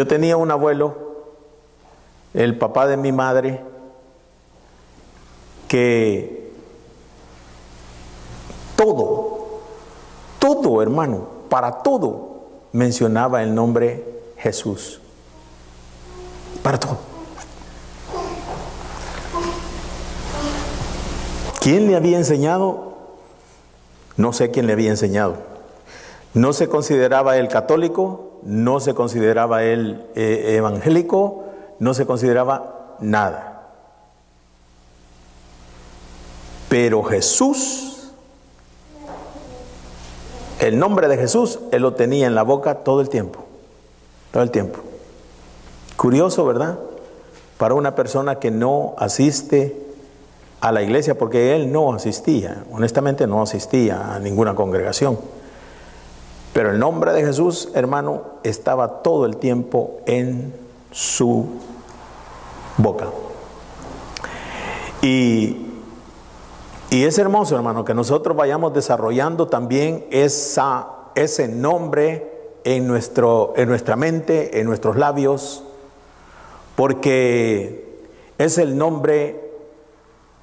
Yo tenía un abuelo, el papá de mi madre, que todo, todo hermano, para todo mencionaba el nombre Jesús. Para todo. ¿Quién le había enseñado? No sé quién le había enseñado. No se consideraba él católico, no se consideraba él eh, evangélico, no se consideraba nada. Pero Jesús, el nombre de Jesús, él lo tenía en la boca todo el tiempo, todo el tiempo. Curioso, ¿verdad? Para una persona que no asiste a la iglesia, porque él no asistía, honestamente no asistía a ninguna congregación. Pero el nombre de Jesús, hermano, estaba todo el tiempo en su boca. Y y es hermoso, hermano, que nosotros vayamos desarrollando también esa, ese nombre en, nuestro, en nuestra mente, en nuestros labios, porque es el nombre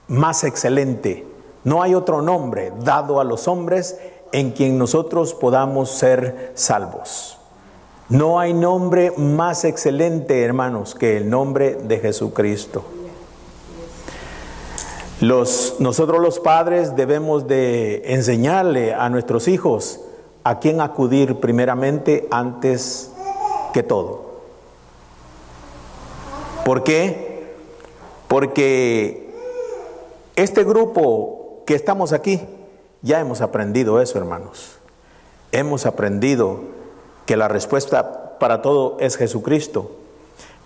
más excelente. No hay otro nombre dado a los hombres en quien nosotros podamos ser salvos. No hay nombre más excelente, hermanos, que el nombre de Jesucristo. Nosotros los padres debemos de enseñarle a nuestros hijos a quién acudir primeramente antes que todo. ¿Por qué? Porque este grupo que estamos aquí, ya hemos aprendido eso, hermanos. Hemos aprendido que la respuesta para todo es Jesucristo.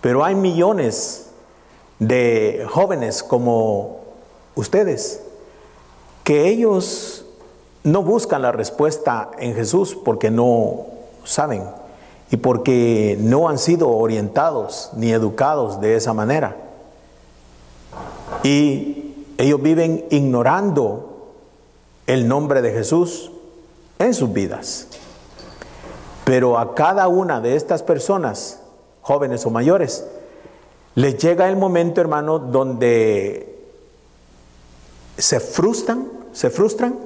Pero hay millones de jóvenes como ustedes, que ellos no buscan la respuesta en Jesús porque no saben y porque no han sido orientados ni educados de esa manera. Y ellos viven ignorando el nombre de Jesús en sus vidas. Pero a cada una de estas personas, jóvenes o mayores, les llega el momento, hermano, donde se frustran, se frustran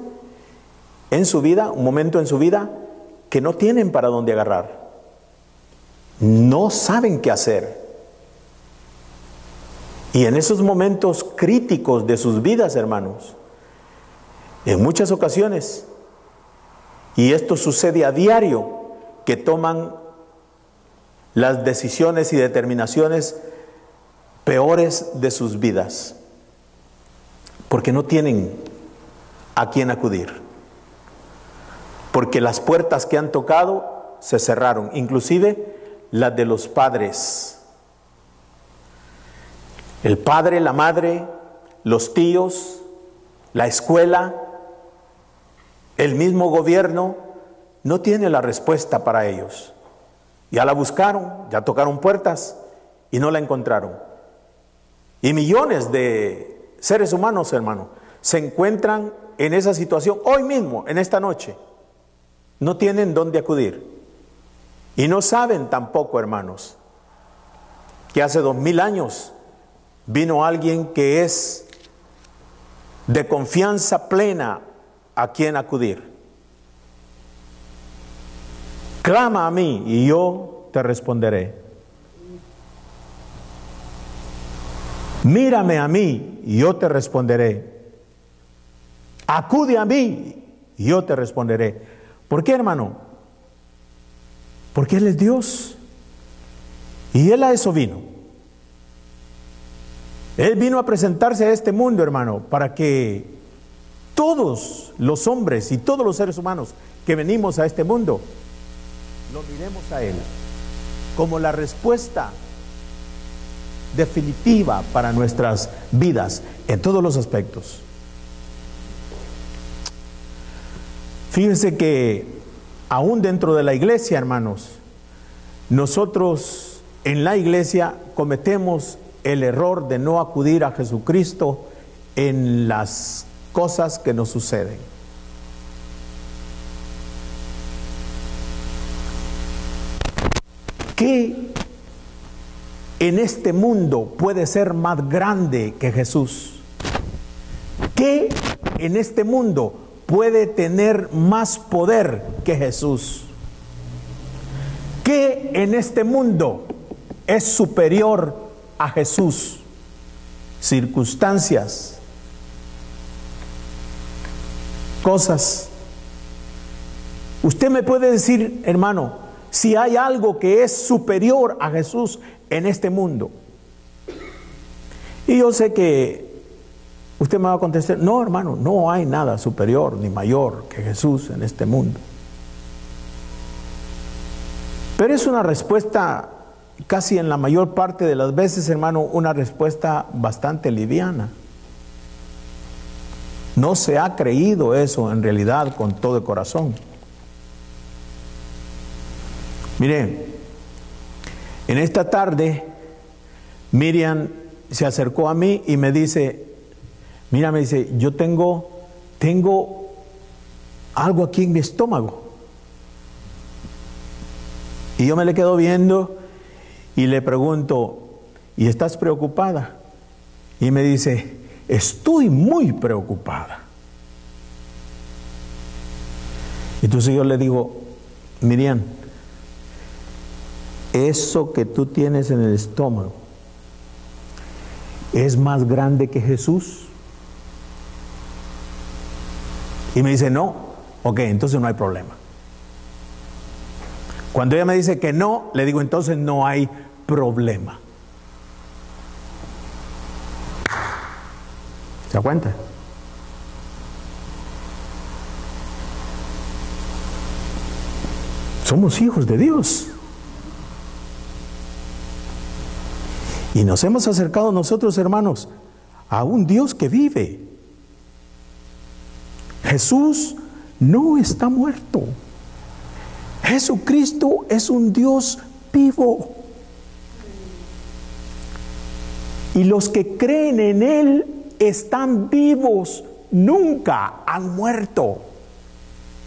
en su vida, un momento en su vida que no tienen para dónde agarrar. No saben qué hacer. Y en esos momentos críticos de sus vidas, hermanos, en muchas ocasiones, y esto sucede a diario, que toman las decisiones y determinaciones peores de sus vidas porque no tienen a quién acudir. Porque las puertas que han tocado se cerraron, inclusive las de los padres. El padre, la madre, los tíos, la escuela, el mismo gobierno, no tiene la respuesta para ellos. Ya la buscaron, ya tocaron puertas y no la encontraron. Y millones de seres humanos, hermano, se encuentran en esa situación hoy mismo, en esta noche. No tienen dónde acudir. Y no saben tampoco, hermanos, que hace dos mil años vino alguien que es de confianza plena a quien acudir. Clama a mí y yo te responderé. Mírame a mí y yo te responderé. Acude a mí y yo te responderé. ¿Por qué, hermano? Porque Él es Dios. Y Él a eso vino. Él vino a presentarse a este mundo, hermano, para que todos los hombres y todos los seres humanos que venimos a este mundo, lo miremos a Él como la respuesta definitiva para nuestras vidas en todos los aspectos. Fíjense que aún dentro de la iglesia, hermanos, nosotros en la iglesia cometemos el error de no acudir a Jesucristo en las cosas que nos suceden. ¿Qué en este mundo puede ser más grande que Jesús? ¿Qué en este mundo puede tener más poder que Jesús? ¿Qué en este mundo es superior a Jesús? Circunstancias, cosas. Usted me puede decir, hermano, si hay algo que es superior a Jesús en este mundo. Y yo sé que usted me va a contestar, no hermano, no hay nada superior ni mayor que Jesús en este mundo. Pero es una respuesta casi en la mayor parte de las veces, hermano, una respuesta bastante liviana. No se ha creído eso en realidad con todo el corazón. Miren, en esta tarde Miriam se acercó a mí y me dice, mira, me dice, yo tengo, tengo algo aquí en mi estómago. Y yo me le quedo viendo y le pregunto, ¿y estás preocupada? Y me dice, estoy muy preocupada. Entonces yo le digo, Miriam, eso que tú tienes en el estómago es más grande que Jesús. Y me dice, no, ok, entonces no hay problema. Cuando ella me dice que no, le digo, entonces no hay problema. ¿Se da cuenta? Somos hijos de Dios. Y nos hemos acercado nosotros, hermanos, a un Dios que vive. Jesús no está muerto. Jesucristo es un Dios vivo. Y los que creen en Él están vivos, nunca han muerto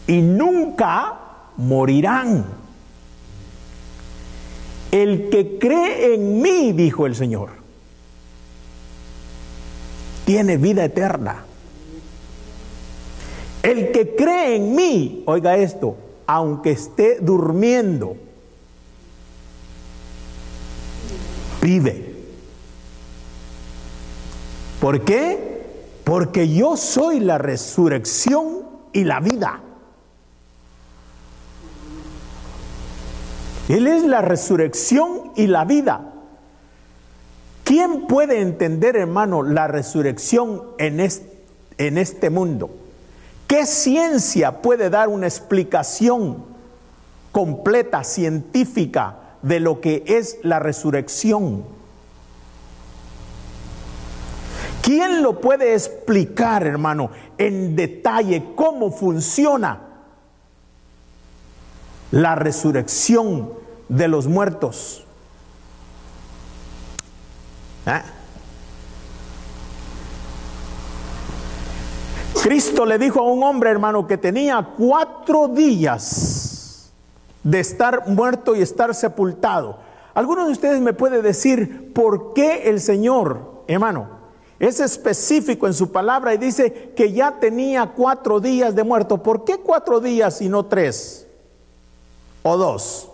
y nunca morirán. El que cree en mí, dijo el Señor, tiene vida eterna. El que cree en mí, oiga esto, aunque esté durmiendo, vive. ¿Por qué? Porque yo soy la resurrección y la vida. Él es la resurrección y la vida. ¿Quién puede entender, hermano, la resurrección en este, en este mundo? ¿Qué ciencia puede dar una explicación completa, científica, de lo que es la resurrección? ¿Quién lo puede explicar, hermano, en detalle cómo funciona la resurrección de los muertos? ¿Eh? Cristo le dijo a un hombre, hermano, que tenía cuatro días de estar muerto y estar sepultado. ¿Alguno de ustedes me puede decir por qué el Señor, hermano, es específico en su palabra y dice que ya tenía cuatro días de muerto. ¿Por qué cuatro días y no tres? ¿O dos?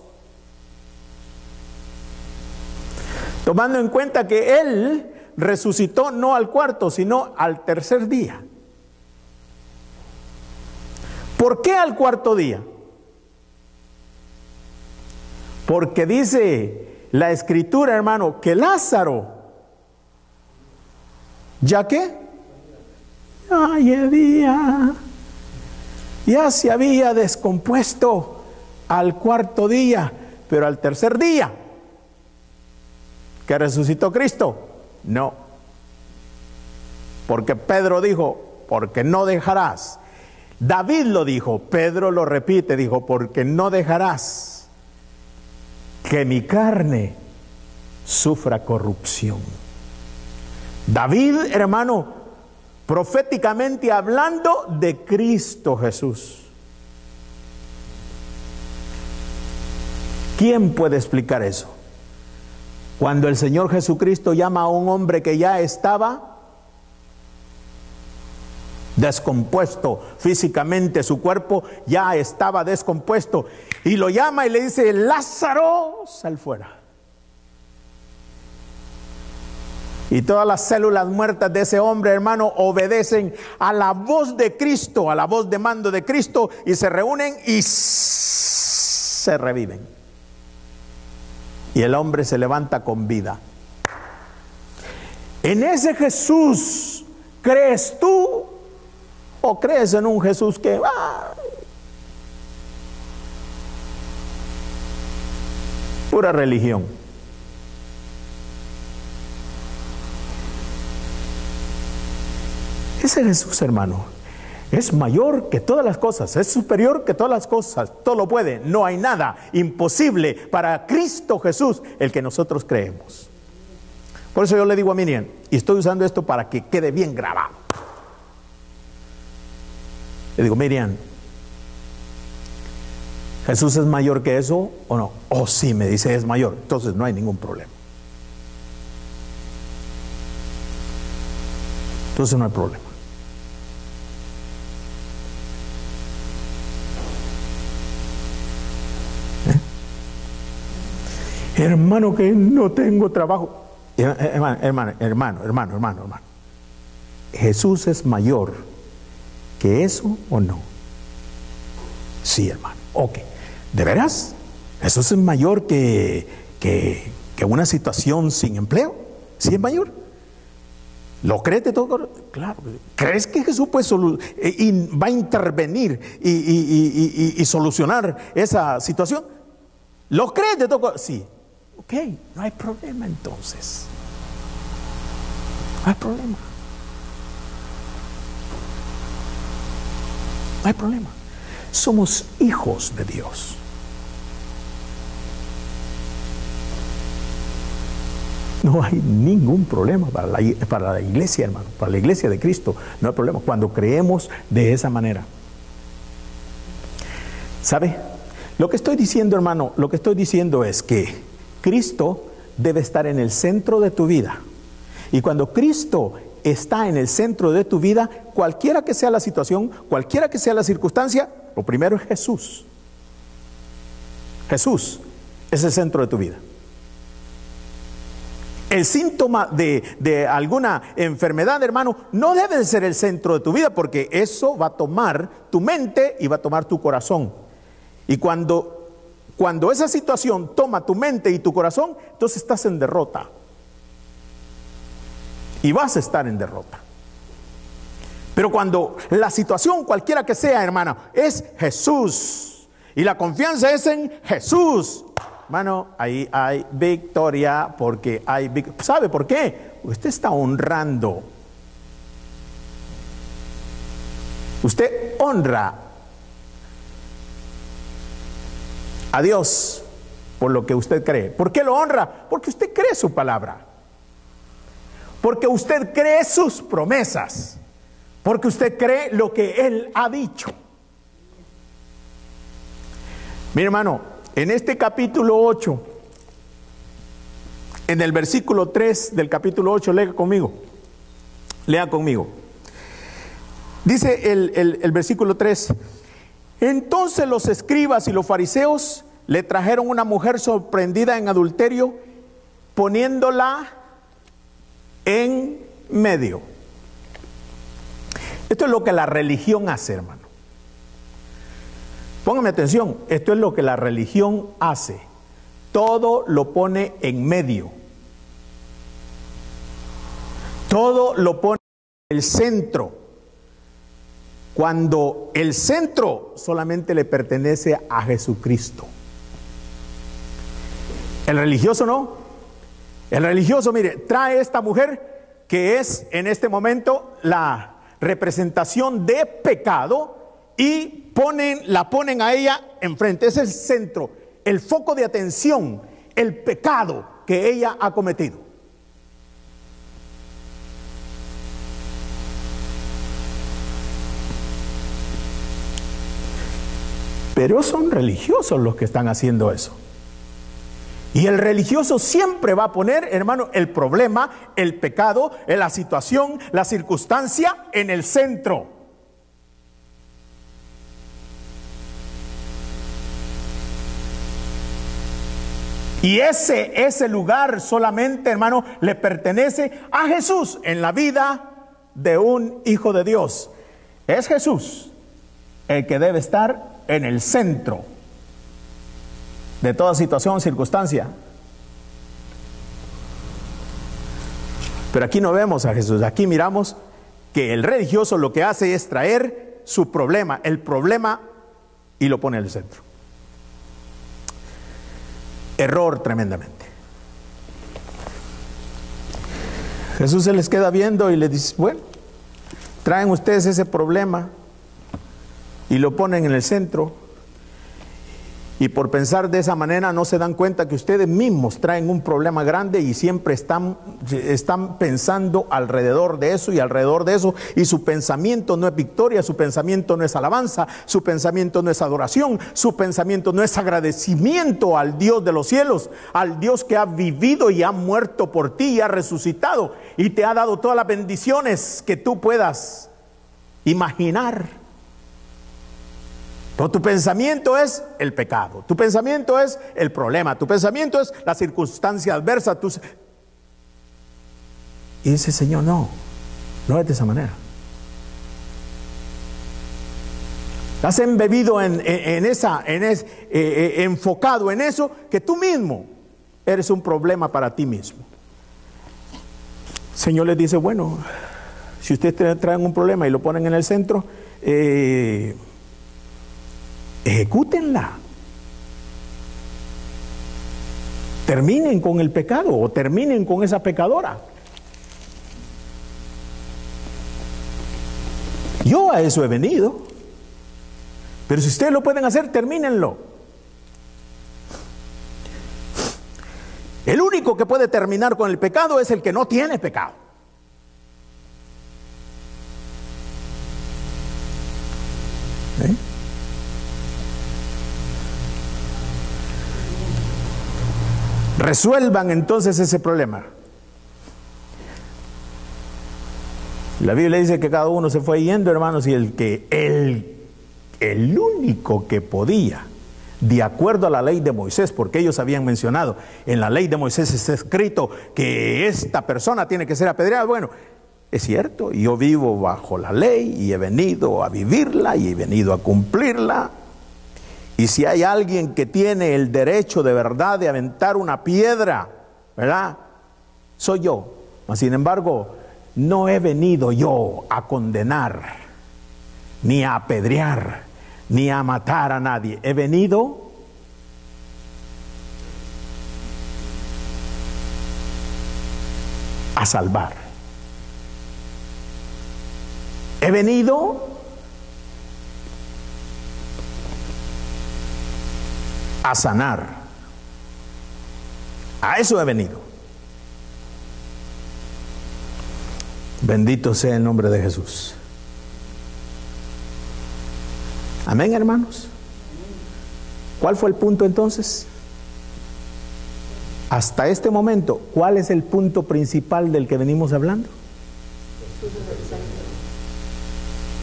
Tomando en cuenta que Él resucitó no al cuarto, sino al tercer día. ¿Por qué al cuarto día? Porque dice la escritura, hermano, que Lázaro ¿Ya qué? Ya Ya se había descompuesto al cuarto día, pero al tercer día que resucitó Cristo, no. Porque Pedro dijo, porque no dejarás. David lo dijo, Pedro lo repite, dijo, porque no dejarás que mi carne sufra corrupción. David, hermano, proféticamente hablando de Cristo Jesús. ¿Quién puede explicar eso? Cuando el Señor Jesucristo llama a un hombre que ya estaba descompuesto físicamente, su cuerpo ya estaba descompuesto, y lo llama y le dice, Lázaro, sal fuera. Y todas las células muertas de ese hombre, hermano, obedecen a la voz de Cristo, a la voz de mando de Cristo, y se reúnen y se reviven. Y el hombre se levanta con vida. En ese Jesús, ¿crees tú o crees en un Jesús que pura religión. Ese Jesús, hermano, es mayor que todas las cosas, es superior que todas las cosas, todo lo puede, no hay nada imposible para Cristo Jesús, el que nosotros creemos. Por eso yo le digo a Miriam, y estoy usando esto para que quede bien grabado. Le digo, Miriam, ¿Jesús es mayor que eso o no? Oh, sí, me dice es mayor, entonces no hay ningún problema. Entonces no hay problema. Hermano que no tengo trabajo. Hermano, hermano, hermano, hermano, hermano. ¿Jesús es mayor que eso o no? Sí, hermano. Ok. ¿De veras? ¿Jesús es mayor que, que, que una situación sin empleo? ¿Sí es mayor? ¿Lo crees de todo? Claro. ¿Crees que Jesús eh, va a intervenir y, y, y, y, solucionar esa situación? ¿Lo crees de todo? Sí. Ok, no hay problema entonces. No hay problema. No hay problema. Somos hijos de Dios. No hay ningún problema para la, para la, iglesia, hermano, para la iglesia de Cristo. No hay problema cuando creemos de esa manera. ¿Sabe? Lo que estoy diciendo, hermano, lo que estoy diciendo es que Cristo debe estar en el centro de tu vida. Y cuando Cristo está en el centro de tu vida, cualquiera que sea la situación, cualquiera que sea la circunstancia, lo primero es Jesús. Jesús es el centro de tu vida. El síntoma de, alguna enfermedad, hermano, no debe de ser el centro de tu vida porque eso va a tomar tu mente y va a tomar tu corazón. Y cuando cuando esa situación toma tu mente y tu corazón, entonces estás en derrota. Y vas a estar en derrota. Pero cuando la situación, cualquiera que sea, hermana, es Jesús. Y la confianza es en Jesús. Hermano, ahí hay victoria porque hay victoria. ¿Sabe por qué? Usted está honrando. Usted honra a Dios por lo que usted cree. ¿Por qué lo honra? Porque usted cree su palabra. Porque usted cree sus promesas. Porque usted cree lo que Él ha dicho. Mi hermano, en este capítulo 8, en el versículo 3 del capítulo 8, lea conmigo. Lea conmigo. Dice el, el, el versículo 3. Entonces los escribas y los fariseos le trajeron una mujer sorprendida en adulterio, poniéndola en medio. Esto es lo que la religión hace, hermano. Póngame atención, esto es lo que la religión hace. Todo lo pone en medio. Todo lo pone en el centro. Cuando el centro solamente le pertenece a Jesucristo. El religioso no. El religioso, mire, trae esta mujer que es en este momento la representación de pecado y ponen, la ponen a ella enfrente. Es el centro, el foco de atención, el pecado que ella ha cometido. Pero son religiosos los que están haciendo eso. Y el religioso siempre va a poner, hermano, el problema, el pecado, la situación, la circunstancia en el centro. Y ese, ese lugar solamente, hermano, le pertenece a Jesús en la vida de un hijo de Dios. Es Jesús el que debe estar en el centro de toda situación, circunstancia. Pero aquí no vemos a Jesús, aquí miramos que el religioso lo que hace es traer su problema, el problema, y lo pone en el centro. Error tremendamente. Jesús se les queda viendo y le dice, bueno, traen ustedes ese problema y lo ponen en el centro y por pensar de esa manera no se dan cuenta que ustedes mismos traen un problema grande y siempre están, están pensando alrededor de eso y alrededor de eso. Y su pensamiento no es victoria, su pensamiento no es alabanza, su pensamiento no es adoración, su pensamiento no es agradecimiento al Dios de los cielos, al Dios que ha vivido y ha muerto por ti y ha resucitado y te ha dado todas las bendiciones que tú puedas imaginar. Pero tu pensamiento es el pecado, tu pensamiento es el problema, tu pensamiento es la circunstancia adversa. Y dice, Señor, no, no es de esa manera. Has embebido en, esa, en es, eh, eh, enfocado en eso, que tú mismo eres un problema para ti mismo. Señor les dice, bueno, si ustedes traen un problema y lo ponen en el centro, eh, ejecútenla. Terminen con el pecado o terminen con esa pecadora. Yo a eso he venido. Pero si ustedes lo pueden hacer, termínenlo. El único que puede terminar con el pecado es el que no tiene pecado. Resuelvan entonces ese problema. La Biblia dice que cada uno se fue yendo, hermanos, y el que el, el único que podía, de acuerdo a la ley de Moisés, porque ellos habían mencionado, en la ley de Moisés está escrito que esta persona tiene que ser apedreada. Bueno, es cierto, yo vivo bajo la ley y he venido a vivirla y he venido a cumplirla. Y si hay alguien que tiene el derecho de verdad de aventar una piedra, ¿verdad? Soy yo. sin embargo, no he venido yo a condenar, ni a apedrear, ni a matar a nadie. He venido a salvar. He venido a sanar. A eso he venido. Bendito sea el nombre de Jesús. Amén, hermanos. ¿Cuál fue el punto entonces? Hasta este momento, ¿cuál es el punto principal del que venimos hablando?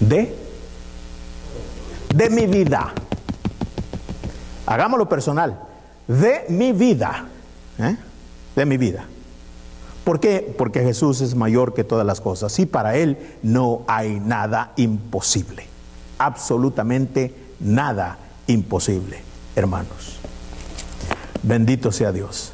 De de mi vida. Hagámoslo personal. De mi vida. ¿eh? De mi vida. ¿Por qué? Porque Jesús es mayor que todas las cosas y para Él no hay nada imposible. Absolutamente nada imposible, hermanos. Bendito sea Dios.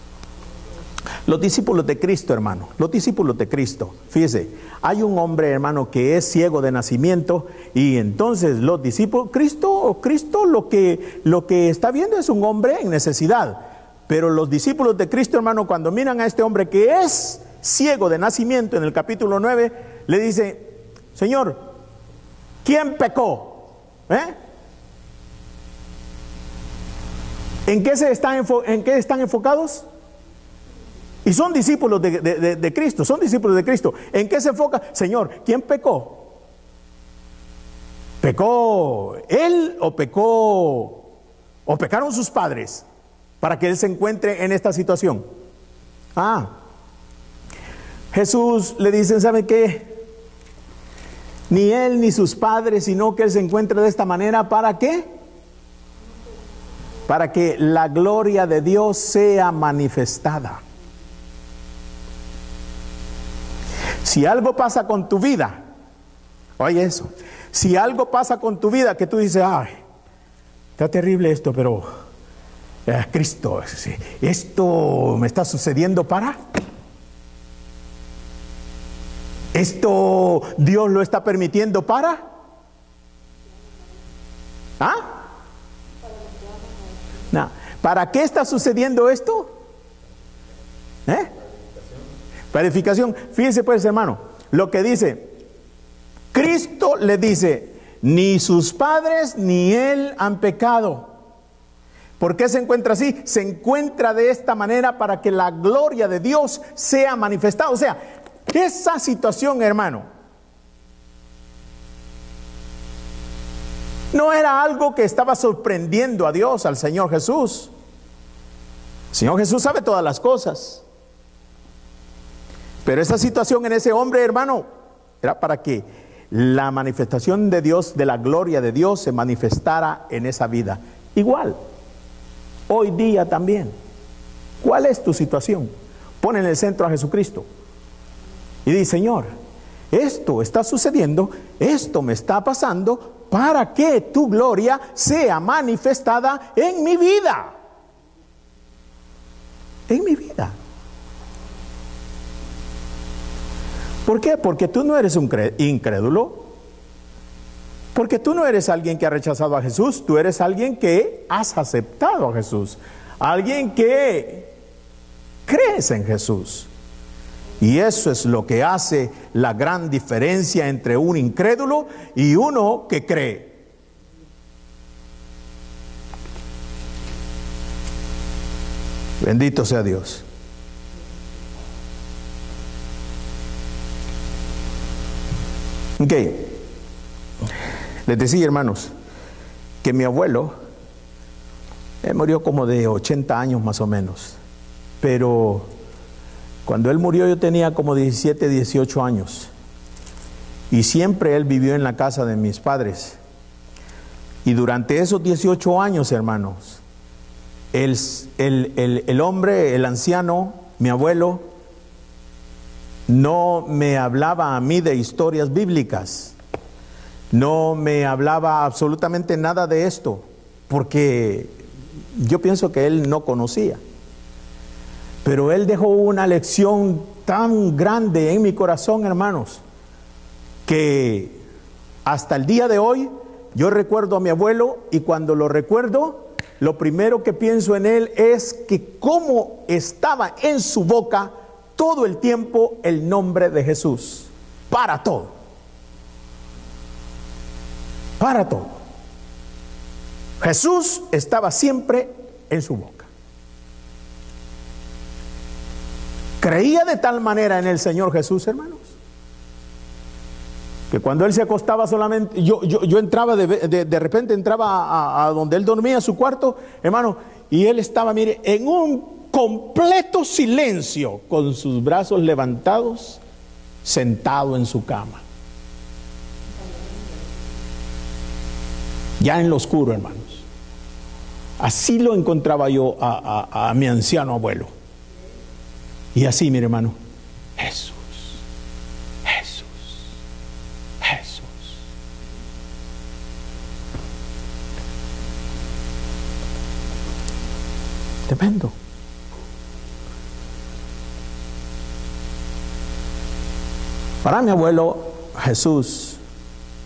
Los discípulos de Cristo, hermano, los discípulos de Cristo, fíjese, hay un hombre, hermano, que es ciego de nacimiento y entonces los discípulos, Cristo, Cristo lo que, lo que está viendo es un hombre en necesidad. Pero los discípulos de Cristo, hermano, cuando miran a este hombre que es ciego de nacimiento en el capítulo 9, le dicen, Señor, ¿quién pecó? ¿Eh? ¿En qué, se están, ¿En qué están enfocados? Y son discípulos de, Cristo, son discípulos de Cristo. ¿En qué se enfoca? Señor, ¿quién pecó? ¿Pecó él o pecó o pecaron sus padres? para que él se encuentre en esta situación? Ah, Jesús le dice, ¿sabe qué? Ni él ni sus padres, sino que él se encuentre de esta manera, ¿para qué? Para que la gloria de Dios sea manifestada. Si algo pasa con tu vida, oye eso, si algo pasa con tu vida que tú dices, ay, está terrible esto, pero eh, Cristo, esto me está sucediendo para... Esto Dios lo está permitiendo para... ¿Ah? ¿Para qué está sucediendo esto? ¿Eh? Verificación. Fíjense pues, hermano, lo que dice, Cristo le dice, ni sus padres ni él han pecado. ¿Por qué se encuentra así? Se encuentra de esta manera para que la gloria de Dios sea manifestada. O sea, esa situación, hermano, no era algo que estaba sorprendiendo a Dios, al Señor Jesús. El Señor Jesús sabe todas las cosas. Pero esa situación en ese hombre, hermano, era para que la manifestación de Dios, de la gloria de Dios, se manifestara en esa vida. Igual, hoy día también. ¿Cuál es tu situación? Pon en el centro a Jesucristo. Y dice, Señor, esto está sucediendo, esto me está pasando, para que tu gloria sea manifestada en mi vida. En mi vida. ¿Por qué? Porque tú no eres un incrédulo. Porque tú no eres alguien que ha rechazado a Jesús, tú eres alguien que has aceptado a Jesús. Alguien que crees en Jesús. Y eso es lo que hace la gran diferencia entre un incrédulo y uno que cree. Bendito sea Dios. Ok. Les decía, hermanos, que mi abuelo murió como de 80 años más o menos. Pero cuando él murió yo tenía como 17, 18 años. Y siempre él vivió en la casa de mis padres. Y durante esos 18 años, hermanos, el, el, el hombre, el anciano, mi abuelo, no me hablaba a mí de historias bíblicas, no me hablaba absolutamente nada de esto, porque yo pienso que él no conocía. Pero él dejó una lección tan grande en mi corazón, hermanos, que hasta el día de hoy yo recuerdo a mi abuelo y cuando lo recuerdo, lo primero que pienso en él es que cómo estaba en su boca todo el tiempo el nombre de Jesús. Para todo. Para todo. Jesús estaba siempre en su boca. Creía de tal manera en el Señor Jesús, hermanos, que cuando él se acostaba solamente, yo, yo, entraba, de, de, repente entraba a, a, donde él dormía, a su cuarto, hermano, y él estaba, mire, en un completo silencio, con sus brazos levantados, sentado en su cama. Ya en lo oscuro, hermanos. Así lo encontraba yo a, mi anciano abuelo. Y así, mi hermano, Jesús, Jesús, Jesús. Tremendo. Para mi abuelo, Jesús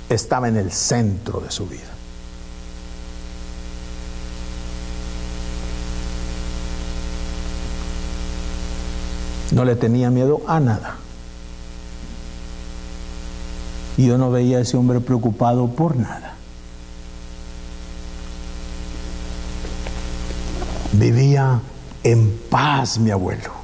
estaba en el centro de su vida. No le tenía miedo a nada. Y yo no veía a ese hombre preocupado por nada. Vivía en paz mi abuelo.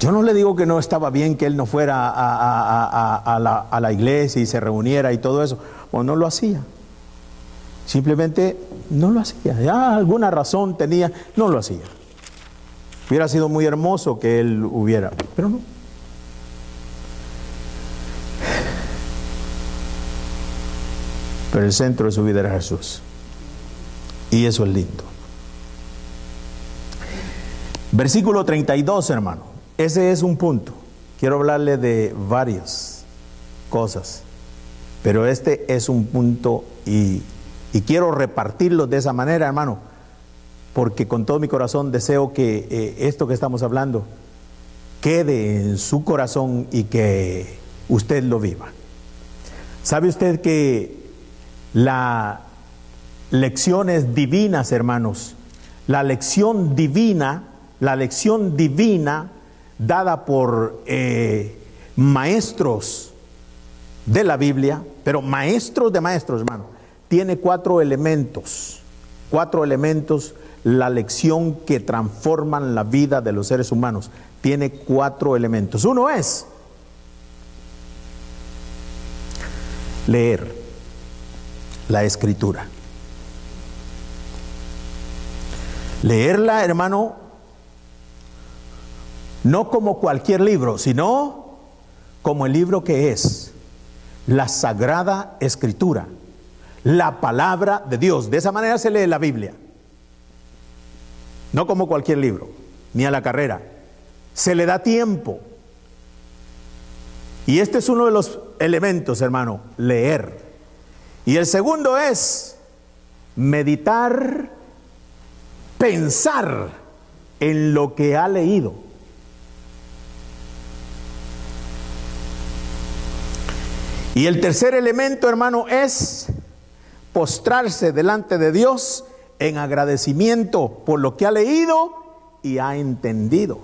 Yo no le digo que no estaba bien que él no fuera a, la, iglesia y se reuniera y todo eso. O no lo hacía. Simplemente no lo hacía. Ya alguna razón tenía, no lo hacía. Hubiera sido muy hermoso que él hubiera, pero no. Pero el centro de su vida era Jesús. Y eso es lindo. Versículo 32, hermano. Ese es un punto. Quiero hablarle de varias cosas. Pero este es un punto y, quiero repartirlo de esa manera, hermano. Porque con todo mi corazón deseo que eh, esto que estamos hablando quede en su corazón y que usted lo viva. ¿Sabe usted que la lecciones divinas, hermanos, la lección divina, la lección divina dada por eh, maestros de la Biblia, pero maestros de maestros, hermano, tiene cuatro elementos, cuatro elementos, la lección que transforman la vida de los seres humanos, tiene cuatro elementos. Uno es leer la escritura. Leerla, hermano, no como cualquier libro, sino como el libro que es la sagrada escritura, la palabra de Dios. De esa manera se lee la Biblia. No como cualquier libro, ni a la carrera. Se le da tiempo. Y este es uno de los elementos, hermano, leer. Y el segundo es meditar, pensar en lo que ha leído. Y el tercer elemento, hermano, es postrarse delante de Dios en agradecimiento por lo que ha leído y ha entendido.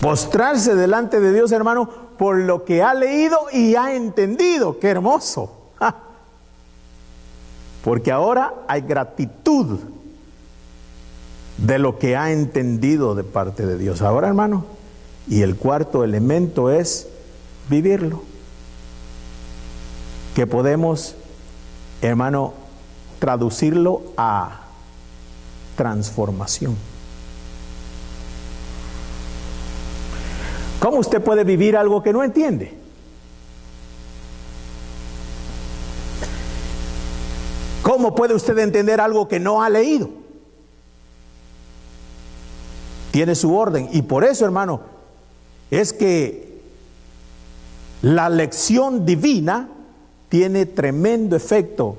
Postrarse delante de Dios, hermano, por lo que ha leído y ha entendido. Qué hermoso. Porque ahora hay gratitud de lo que ha entendido de parte de Dios. Ahora, hermano, y el cuarto elemento es vivirlo. Que podemos, hermano, traducirlo a transformación. ¿Cómo usted puede vivir algo que no entiende? ¿Cómo puede usted entender algo que no ha leído? Tiene su orden. Y por eso, hermano, es que la lección divina tiene tremendo efecto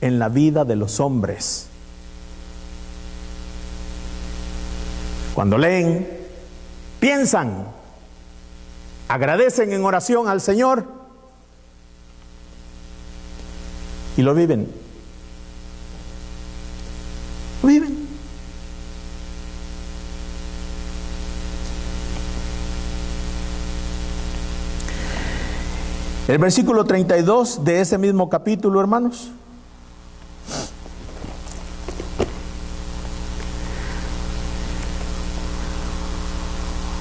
en la vida de los hombres. Cuando leen, piensan, agradecen en oración al Señor y lo viven. Lo viven. El versículo 32 de ese mismo capítulo, hermanos.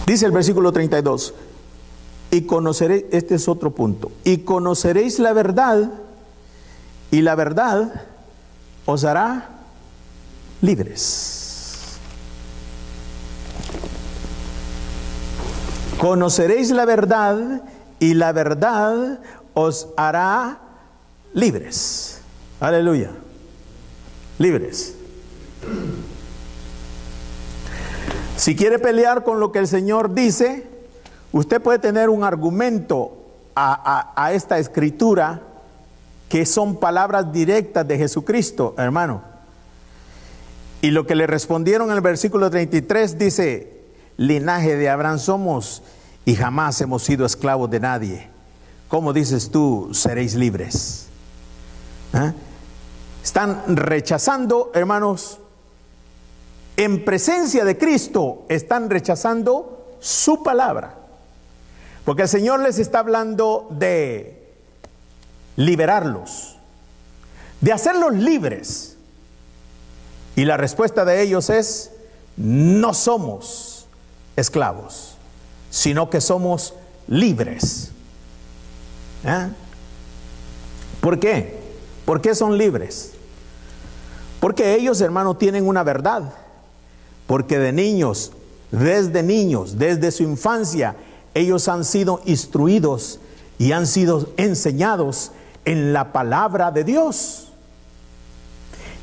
Dice el versículo 32, y conoceréis, este es otro punto, y conoceréis la verdad, y la verdad os hará libres. Conoceréis la verdad, y la verdad os hará libres. Aleluya. Libres. Si quiere pelear con lo que el Señor dice, Usted puede tener un argumento a, esta escritura que son palabras directas de Jesucristo, hermano. Y lo que le respondieron en el versículo 33 dice, linaje de Abraham somos y jamás hemos sido esclavos de nadie. ¿Cómo dices tú, seréis libres? ¿Ah? Están rechazando, hermanos, en presencia de Cristo, están rechazando su palabra. Porque el Señor les está hablando de liberarlos, de hacerlos libres. Y la respuesta de ellos es, no somos esclavos, sino que somos libres. ¿Eh? ¿Por qué? ¿Por qué son libres? Porque ellos, hermano, tienen una verdad. Porque de niños, desde niños, desde su infancia, ellos han sido instruidos y han sido enseñados en la palabra de Dios.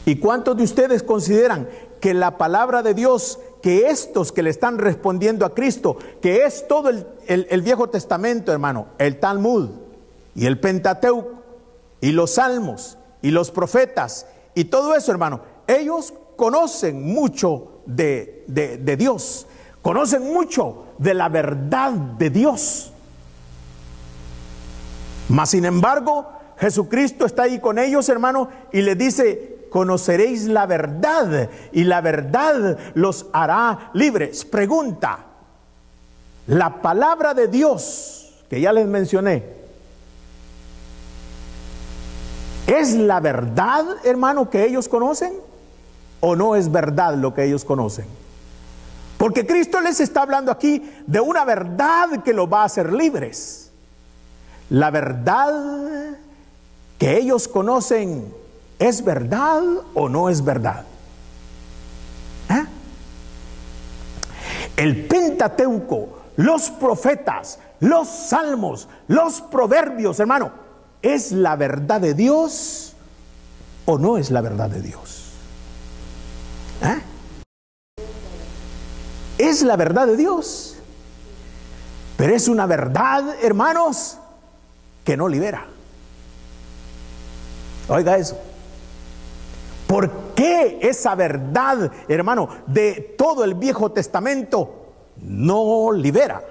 ¿Y cuántos de ustedes consideran que la palabra de Dios, que estos que le están respondiendo a Cristo, que es todo el, Viejo Testamento, hermano, el Talmud y el Pentateuco y los Salmos y los profetas y todo eso, hermano, ellos conocen mucho de, de Dios, conocen mucho de la verdad de Dios. Mas, sin embargo, Jesucristo está ahí con ellos, hermano, y le dice, conoceréis la verdad y la verdad los hará libres. Pregunta, la palabra de Dios, que ya les mencioné, ¿es la verdad, hermano, que ellos conocen? ¿O no es verdad lo que ellos conocen? Porque Cristo les está hablando aquí de una verdad que los va a hacer libres. La verdad que ellos conocen, ¿es verdad o no es verdad? ¿Eh? El Pentateuco, los profetas, los salmos, los proverbios, hermano, ¿es la verdad de Dios o no es la verdad de Dios? ¿Eh? Es la verdad de Dios. Pero es una verdad, hermanos, que no libera. Oiga eso. ¿Por qué esa verdad, hermano, de todo el Viejo Testamento no libera?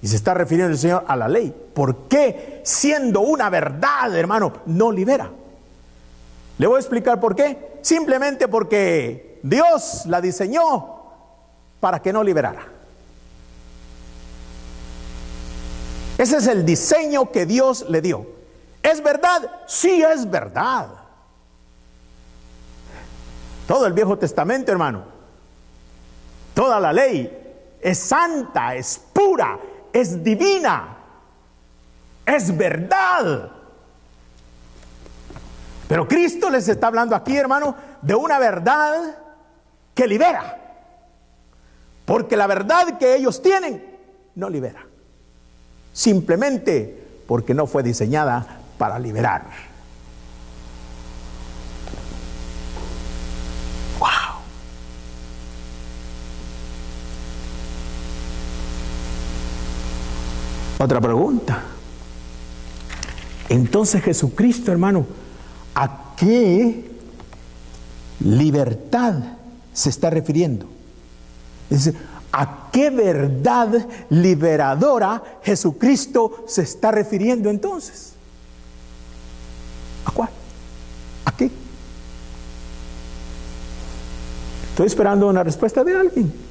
Y se está refiriendo el Señor a la ley. ¿Por qué siendo una verdad, hermano, no libera? Le voy a explicar por qué. Simplemente porque Dios la diseñó para que no liberara. Ese es el diseño que Dios le dio. ¿Es verdad? Sí es verdad. Todo el Viejo Testamento, hermano. Toda la ley es santa, es pura, es divina, es verdad. Pero Cristo les está hablando aquí, hermano, de una verdad que libera. Porque la verdad que ellos tienen no libera. Simplemente porque no fue diseñada para liberar. Otra pregunta. Entonces Jesucristo, hermano, ¿a qué libertad se está refiriendo? Es ¿a qué verdad liberadora Jesucristo se está refiriendo entonces? ¿A cuál? ¿A qué? Estoy esperando una respuesta de alguien.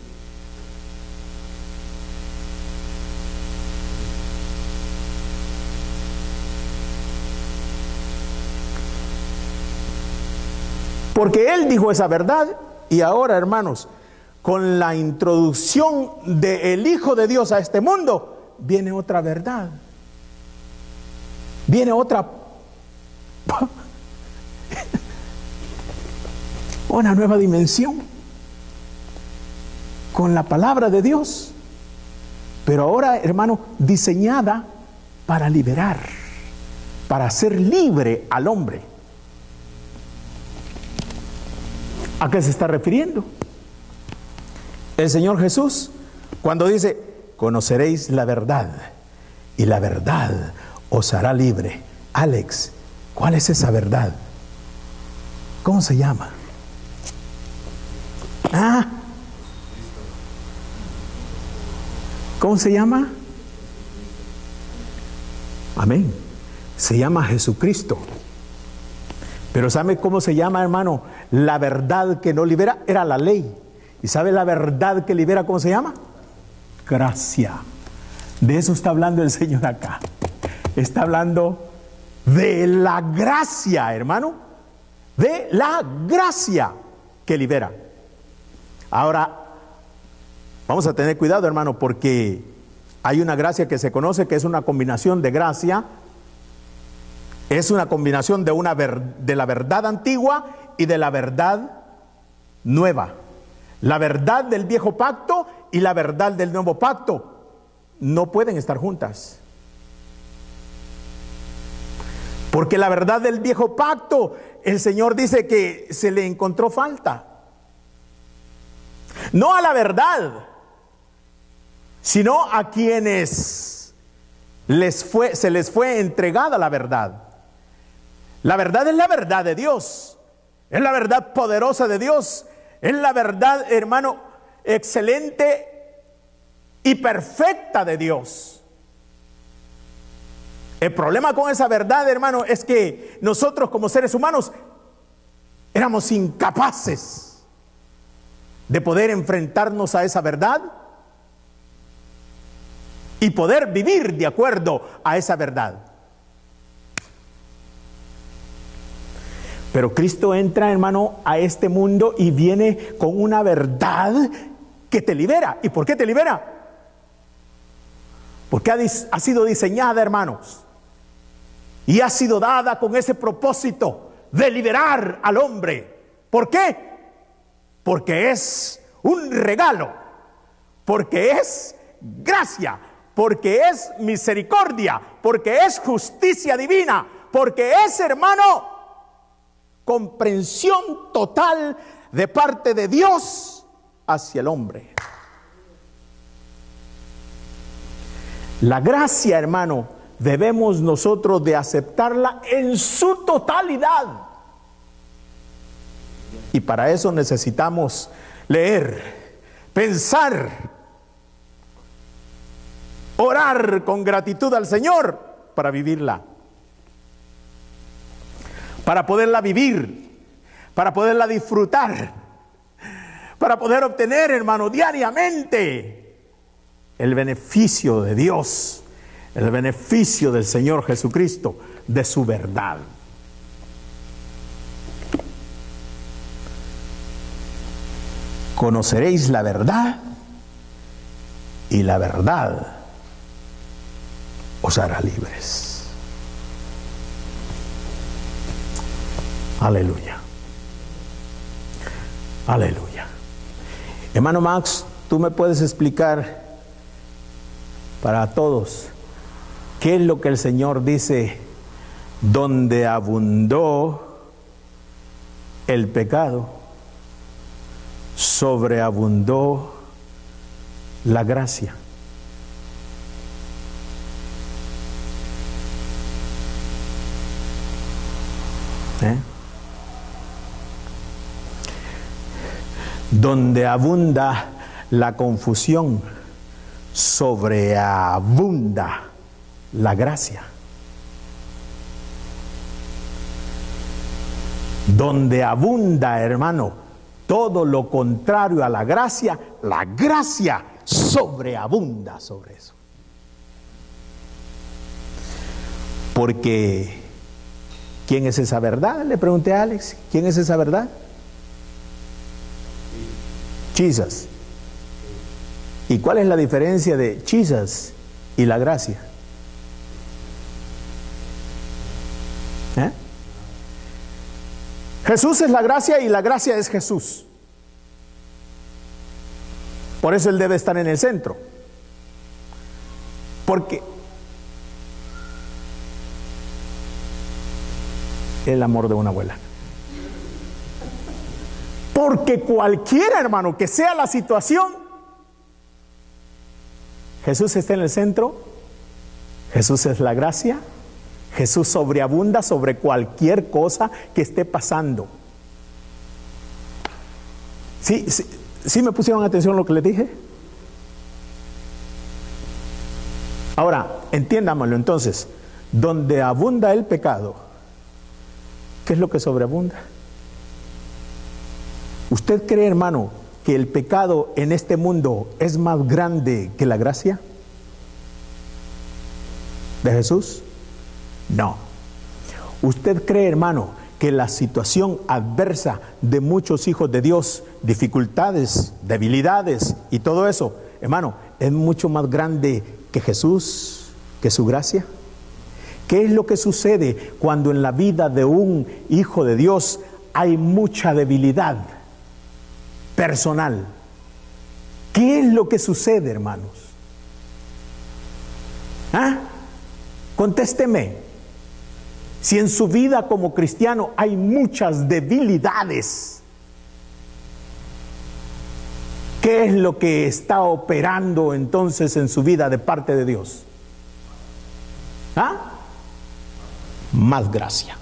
Porque Él dijo esa verdad y ahora, hermanos, con la introducción del Hijo de Dios a este mundo, viene otra verdad. Viene otra Una nueva dimensión con la palabra de Dios. Pero ahora, hermano, diseñada para liberar, para hacer libre al hombre. ¿A qué se está refiriendo? El Señor Jesús, cuando dice, conoceréis la verdad y la verdad os hará libre. Alex, ¿Cuál es esa verdad? ¿Cómo se llama? Ah. ¿Cómo se llama? Amén. Se llama Jesucristo. Pero ¿sabe cómo se llama, hermano? La verdad que no libera era la ley. ¿Y sabe la verdad que libera cómo se llama? Gracia. De eso está hablando el Señor acá. Está hablando de la gracia, hermano, de la gracia que libera. Ahora, vamos a tener cuidado, hermano, porque Hay una gracia que se conoce que es una combinación de gracia, es una combinación de, una de la verdad antigua y de la verdad nueva. La verdad del viejo pacto y la verdad del nuevo pacto no pueden estar juntas. Porque la verdad del viejo pacto, el Señor dice que se le encontró falta. No a la verdad, sino a quienes les fue, se les fue entregada la verdad. La verdad es la verdad de Dios, es la verdad poderosa de Dios, es la verdad, hermano, excelente y perfecta de Dios. El problema con esa verdad, hermano, es que nosotros como seres humanos éramos incapaces de poder enfrentarnos a esa verdad y poder vivir de acuerdo a esa verdad. Pero Cristo entra, hermano, a este mundo y viene con una verdad que te libera. ¿Y por qué te libera? Porque ha, sido diseñada, hermanos, y ha sido dada con ese propósito de liberar al hombre. ¿Por qué? Porque es un regalo, porque es gracia, porque es misericordia, porque es justicia divina, porque es, hermano, comprensión total de parte de Dios hacia el hombre. La gracia, hermano, debemos nosotros de aceptarla en su totalidad. Y para eso necesitamos leer, pensar, orar con gratitud al Señor para vivirla. Para poderla vivir, para poderla disfrutar, para poder obtener, hermano, diariamente el beneficio de Dios, el beneficio del Señor Jesucristo, de su verdad. Conoceréis la verdad y la verdad os hará libres. Aleluya. Aleluya. Hermano Max, tú me puedes explicar para todos qué es lo que el Señor dice donde abundó el pecado, sobreabundó la gracia. ¿Eh? Donde abunda la confusión, sobreabunda la gracia. Donde abunda, hermano, todo lo contrario a la gracia, la gracia sobreabunda sobre eso. Porque ¿Quién es esa verdad? Le pregunté a Alex, ¿quién es esa verdad? Jesus. ¿Y cuál es la diferencia de Jesus y la gracia? ¿Eh? Jesús es la gracia y la gracia es Jesús. Por eso Él debe estar en el centro. Porque el amor de una abuela. Porque cualquiera, hermano, que sea la situación, Jesús está en el centro, Jesús es la gracia, Jesús sobreabunda sobre cualquier cosa que esté pasando. ¿Sí, sí, sí me pusieron atención lo que les dije? Ahora, entiéndamelo entonces, donde abunda el pecado, ¿Qué es lo que sobreabunda? ¿Usted cree, hermano, que el pecado en este mundo es más grande que la gracia de Jesús? No. ¿Usted cree, hermano, que la situación adversa de muchos hijos de Dios, dificultades, debilidades y todo eso, hermano, es mucho más grande que Jesús, que su gracia. ¿Qué es lo que sucede cuando en la vida de un hijo de Dios hay mucha debilidad personal? ¿Qué es lo que sucede, hermanos? ¿Ah? Contésteme. Si en su vida como cristiano hay muchas debilidades, ¿qué es lo que está operando entonces en su vida de parte de Dios? ¿Ah? Más gracia.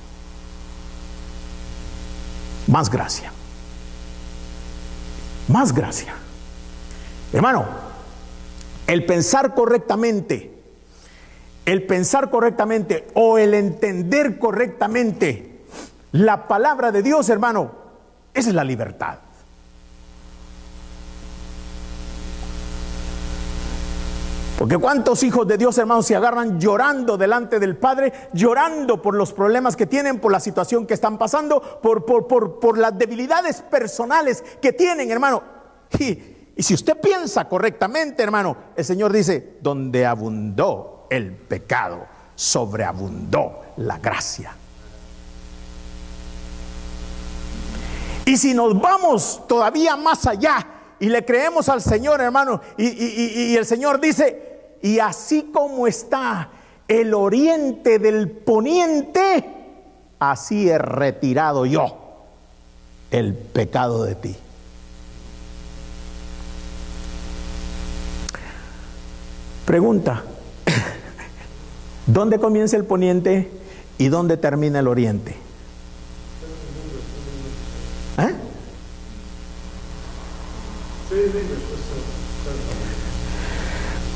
Más gracia. Más gracia. Hermano, el pensar correctamente el pensar correctamente o el entender correctamente la palabra de Dios, hermano, esa es la libertad. Porque cuántos hijos de Dios, hermanos, se agarran llorando delante del Padre, llorando por los problemas que tienen, por la situación que están pasando, por, por, por, por las debilidades personales que tienen, hermano. Y, y si usted piensa correctamente, hermano, el Señor dice, donde abundó el pecado, sobreabundó la gracia. Y si nos vamos todavía más allá y le creemos al Señor, hermano, y, el Señor dice, y así como está el oriente del poniente, así he retirado yo el pecado de ti. Pregunta, ¿Dónde comienza el poniente y dónde termina el oriente? ¿Eh?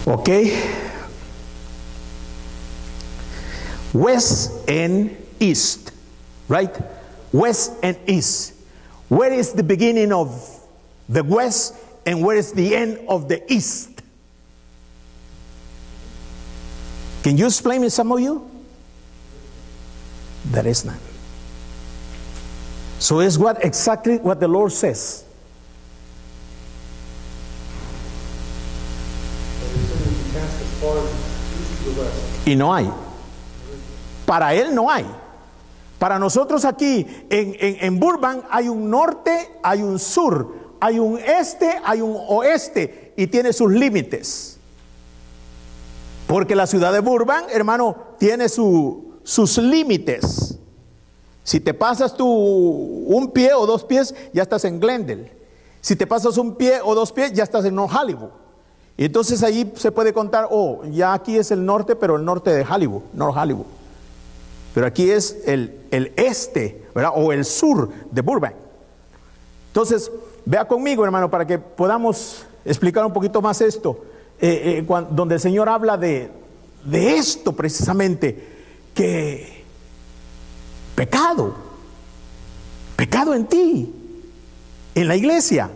Ok. West and east, right? West and east. Where is the beginning of the west and where is the end of the east? Can you explain me some of you? There is none. So it's what exactly what the Lord says. Y no hay. Para él no hay. Para nosotros aquí en, en, Burbank hay un norte, hay un sur, hay un este, hay un oeste y tiene sus límites. Porque la ciudad de Burbank, hermano, tiene sus límites. Si te pasas tú un pie o dos pies, ya estás en Glendale. Si te pasas un pie o dos pies, ya estás en North Hollywood. Y entonces ahí se puede contar, oh, ya aquí es el norte, pero el norte de Hollywood, North Hollywood. Pero aquí es el, el este, ¿verdad? O el sur de Burbank. Entonces, vea conmigo, hermano, para que podamos explicar un poquito más esto. Eh, eh, donde el Señor habla de, de esto precisamente, que pecado, pecado en ti, en la iglesia.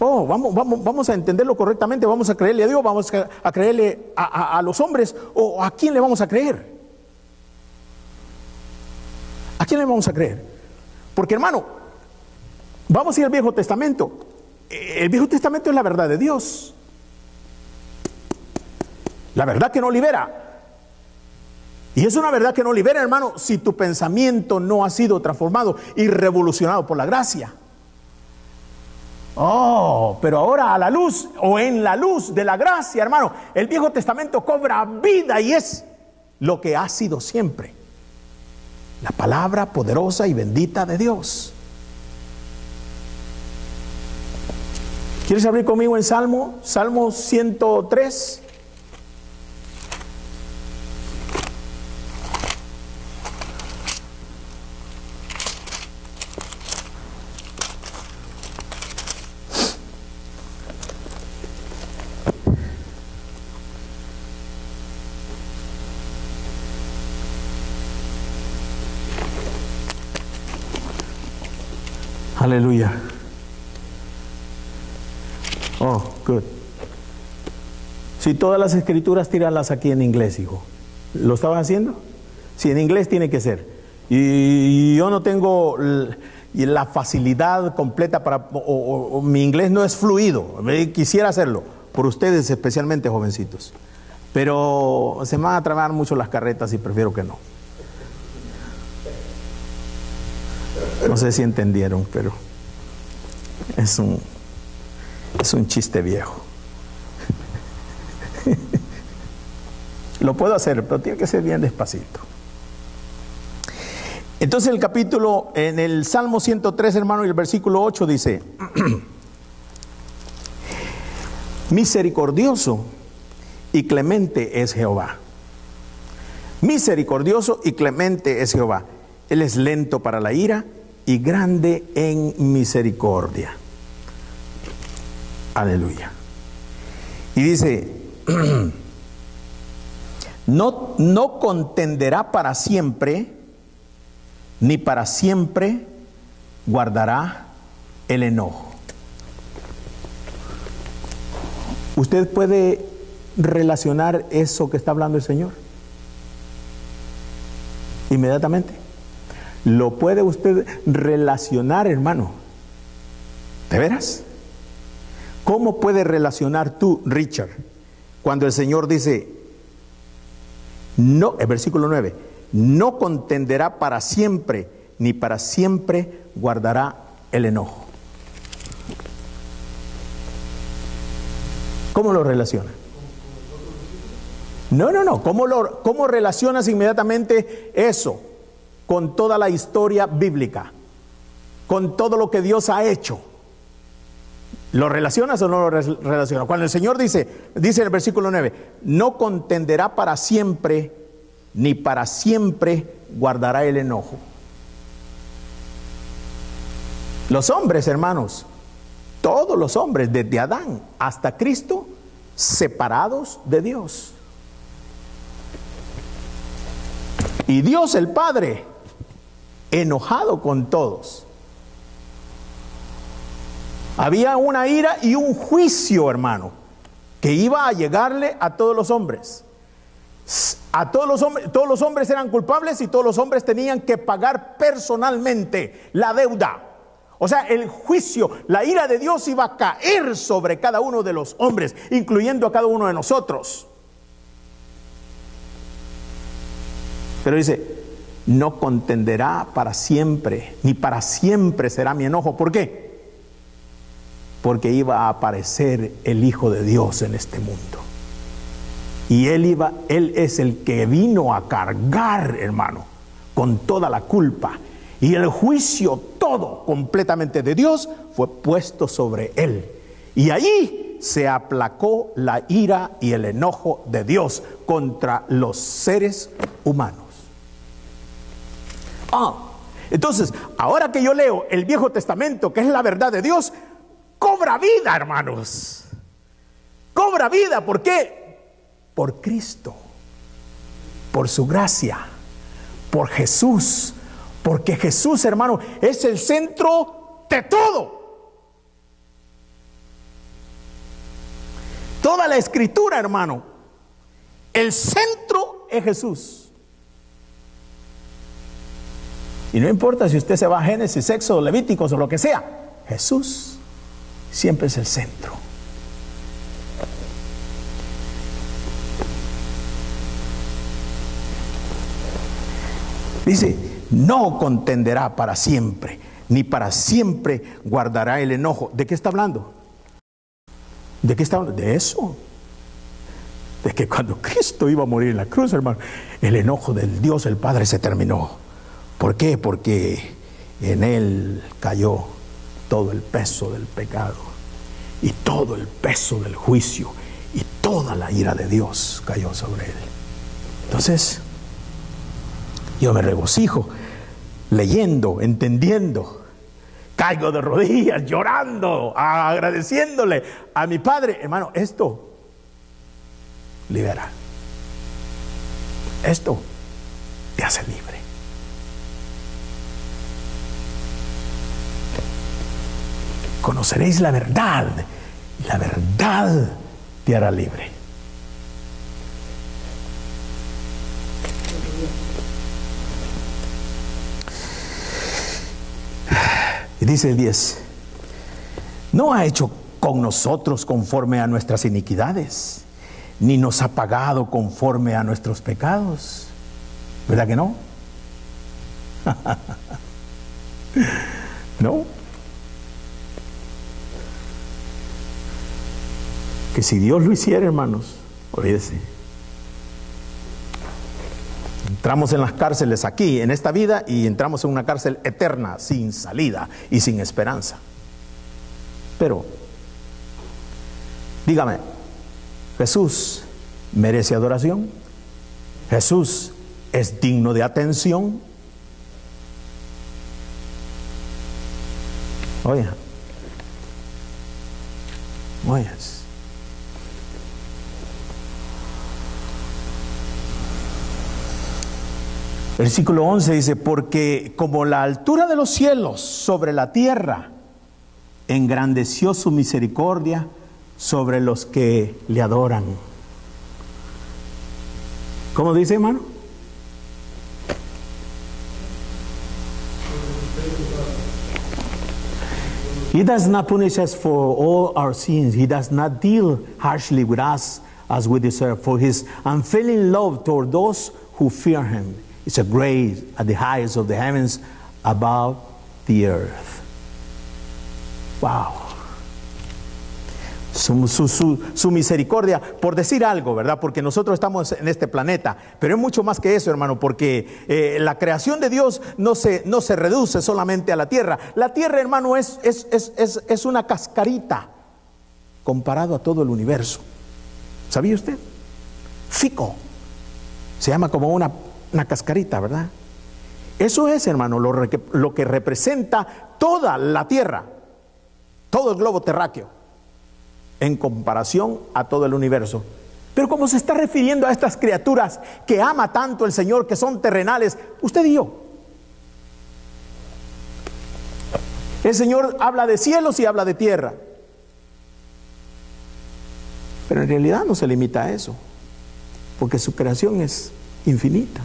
Oh, vamos, vamos, vamos a entenderlo correctamente, vamos a creerle a Dios, vamos a, creerle a, a, los hombres, o a quién le vamos a creer. ¿A quién le vamos a creer? Porque hermano, vamos a ir al Viejo Testamento. El Viejo Testamento es la verdad de Dios. La verdad que no libera. Y es una verdad que no libera, hermano, si tu pensamiento no ha sido transformado y revolucionado por la gracia. Oh, pero ahora a la luz o en la luz de la gracia, hermano, el Viejo Testamento cobra vida y es lo que ha sido siempre. La palabra poderosa y bendita de Dios. ¿Quieres abrir conmigo en Salmo? Salmo 103. Aleluya. Oh, good. Si todas las escrituras, tíralas aquí en inglés, hijo. ¿Lo estaban haciendo? Si en inglés tiene que ser. Y yo no tengo la facilidad completa para, o, mi inglés no es fluido. Quisiera hacerlo, por ustedes especialmente, jovencitos. Pero se me van a trabar mucho las carretas y prefiero que no. No sé si entendieron, pero es un, es un chiste viejo. Lo puedo hacer, pero tiene que ser bien despacito. Entonces el capítulo, en el Salmo 103, hermano, y el versículo 8 dice, misericordioso y clemente es Jehová. Misericordioso y clemente es Jehová. Él es lento para la ira y grande en misericordia. Aleluya. Y dice, no, no contenderá para siempre, ni para siempre guardará el enojo. ¿Usted puede relacionar eso que está hablando el Señor? Inmediatamente. ¿Lo puede usted relacionar, hermano? ¿De veras? ¿Cómo puede relacionar tú, Richard, cuando el Señor dice, no, el versículo 9, no contenderá para siempre, ni para siempre guardará el enojo? ¿Cómo lo relaciona? No, no, no. ¿Cómo, lo, ¿Cómo relacionas inmediatamente eso con toda la historia bíblica? Con todo lo que Dios ha hecho. ¿Lo relacionas o no lo relacionas? Cuando el Señor dice, dice en el versículo 9, no contenderá para siempre, ni para siempre guardará el enojo. Los hombres, hermanos, todos los hombres, desde Adán hasta Cristo, separados de Dios. Y Dios el Padre, enojado con todos. Había una ira y un juicio, hermano, que iba a llegarle a todos los hombres. A todos los hombres, todos los hombres eran culpables y todos los hombres tenían que pagar personalmente la deuda. O sea, el juicio, la ira de Dios iba a caer sobre cada uno de los hombres, incluyendo a cada uno de nosotros. Pero dice, no contenderá para siempre, ni para siempre será mi enojo. ¿Por qué? Porque iba a aparecer el Hijo de Dios en este mundo. Y él iba, él es el que vino a cargar, hermano, con toda la culpa y el juicio todo completamente de Dios fue puesto sobre él. Y allí se aplacó la ira y el enojo de Dios contra los seres humanos. Ah, entonces, ahora que yo leo el Viejo Testamento, que es la verdad de Dios, cobra vida, hermanos. Cobra vida, ¿por qué? Por Cristo, por su gracia, por Jesús porque Jesús, hermano, es el centro de todo. Toda la escritura, hermano, el centro es Jesús. Y no importa si usted se va a Génesis, Éxodo, Levíticos o lo que sea, Jesús siempre es el centro. Dice, no contenderá para siempre, ni para siempre guardará el enojo. ¿De qué está hablando? ¿De qué está hablando? De eso. De que cuando Cristo iba a morir en la cruz, hermano, el enojo del Dios el Padre se terminó. ¿Por qué? Porque en Él cayó todo el peso del pecado y todo el peso del juicio y toda la ira de Dios cayó sobre Él. Entonces, yo me regocijo leyendo, entendiendo. Caigo de rodillas, llorando, agradeciéndole a mi Padre. Hermano, esto libera. Esto te hace libre. Conoceréis la verdad y la verdad te hará libre. Y dice el 10, no ha hecho con nosotros conforme a nuestras iniquidades, ni nos ha pagado conforme a nuestros pecados. ¿Verdad que no? ¿No? Que si Dios lo hiciera, hermanos, olvídese. Entramos en las cárceles aquí, en esta vida, y entramos en una cárcel eterna, sin salida y sin esperanza. Pero, dígame, ¿Jesús merece adoración? ¿Jesús es digno de atención? Oye, oye. Versículo 11 dice, porque como la altura de los cielos sobre la tierra, engrandeció su misericordia sobre los que le adoran. ¿Cómo dice, hermano? He does not punish us for all our sins. He does not deal harshly with us as we deserve. For his unfailing love toward those who fear him is a grace at the highest of the heavens above the earth. Wow. Su, misericordia, por decir algo, ¿verdad? Porque nosotros estamos en este planeta, pero es mucho más que eso, hermano, porque eh, la creación de Dios no se, no se reduce solamente a la tierra. La tierra, hermano, es, es, es, es una cascarita comparado a todo el universo. ¿Sabía usted? Fico. Se llama como una, una cascarita, ¿verdad? Eso es, hermano, lo, lo que representa toda la tierra, todo el globo terráqueo en comparación a todo el universo. Pero como se está refiriendo a estas criaturas que ama tanto el Señor, que son terrenales, usted y yo. El Señor habla de cielos y habla de tierra. Pero en realidad no se limita a eso, porque su creación es infinita.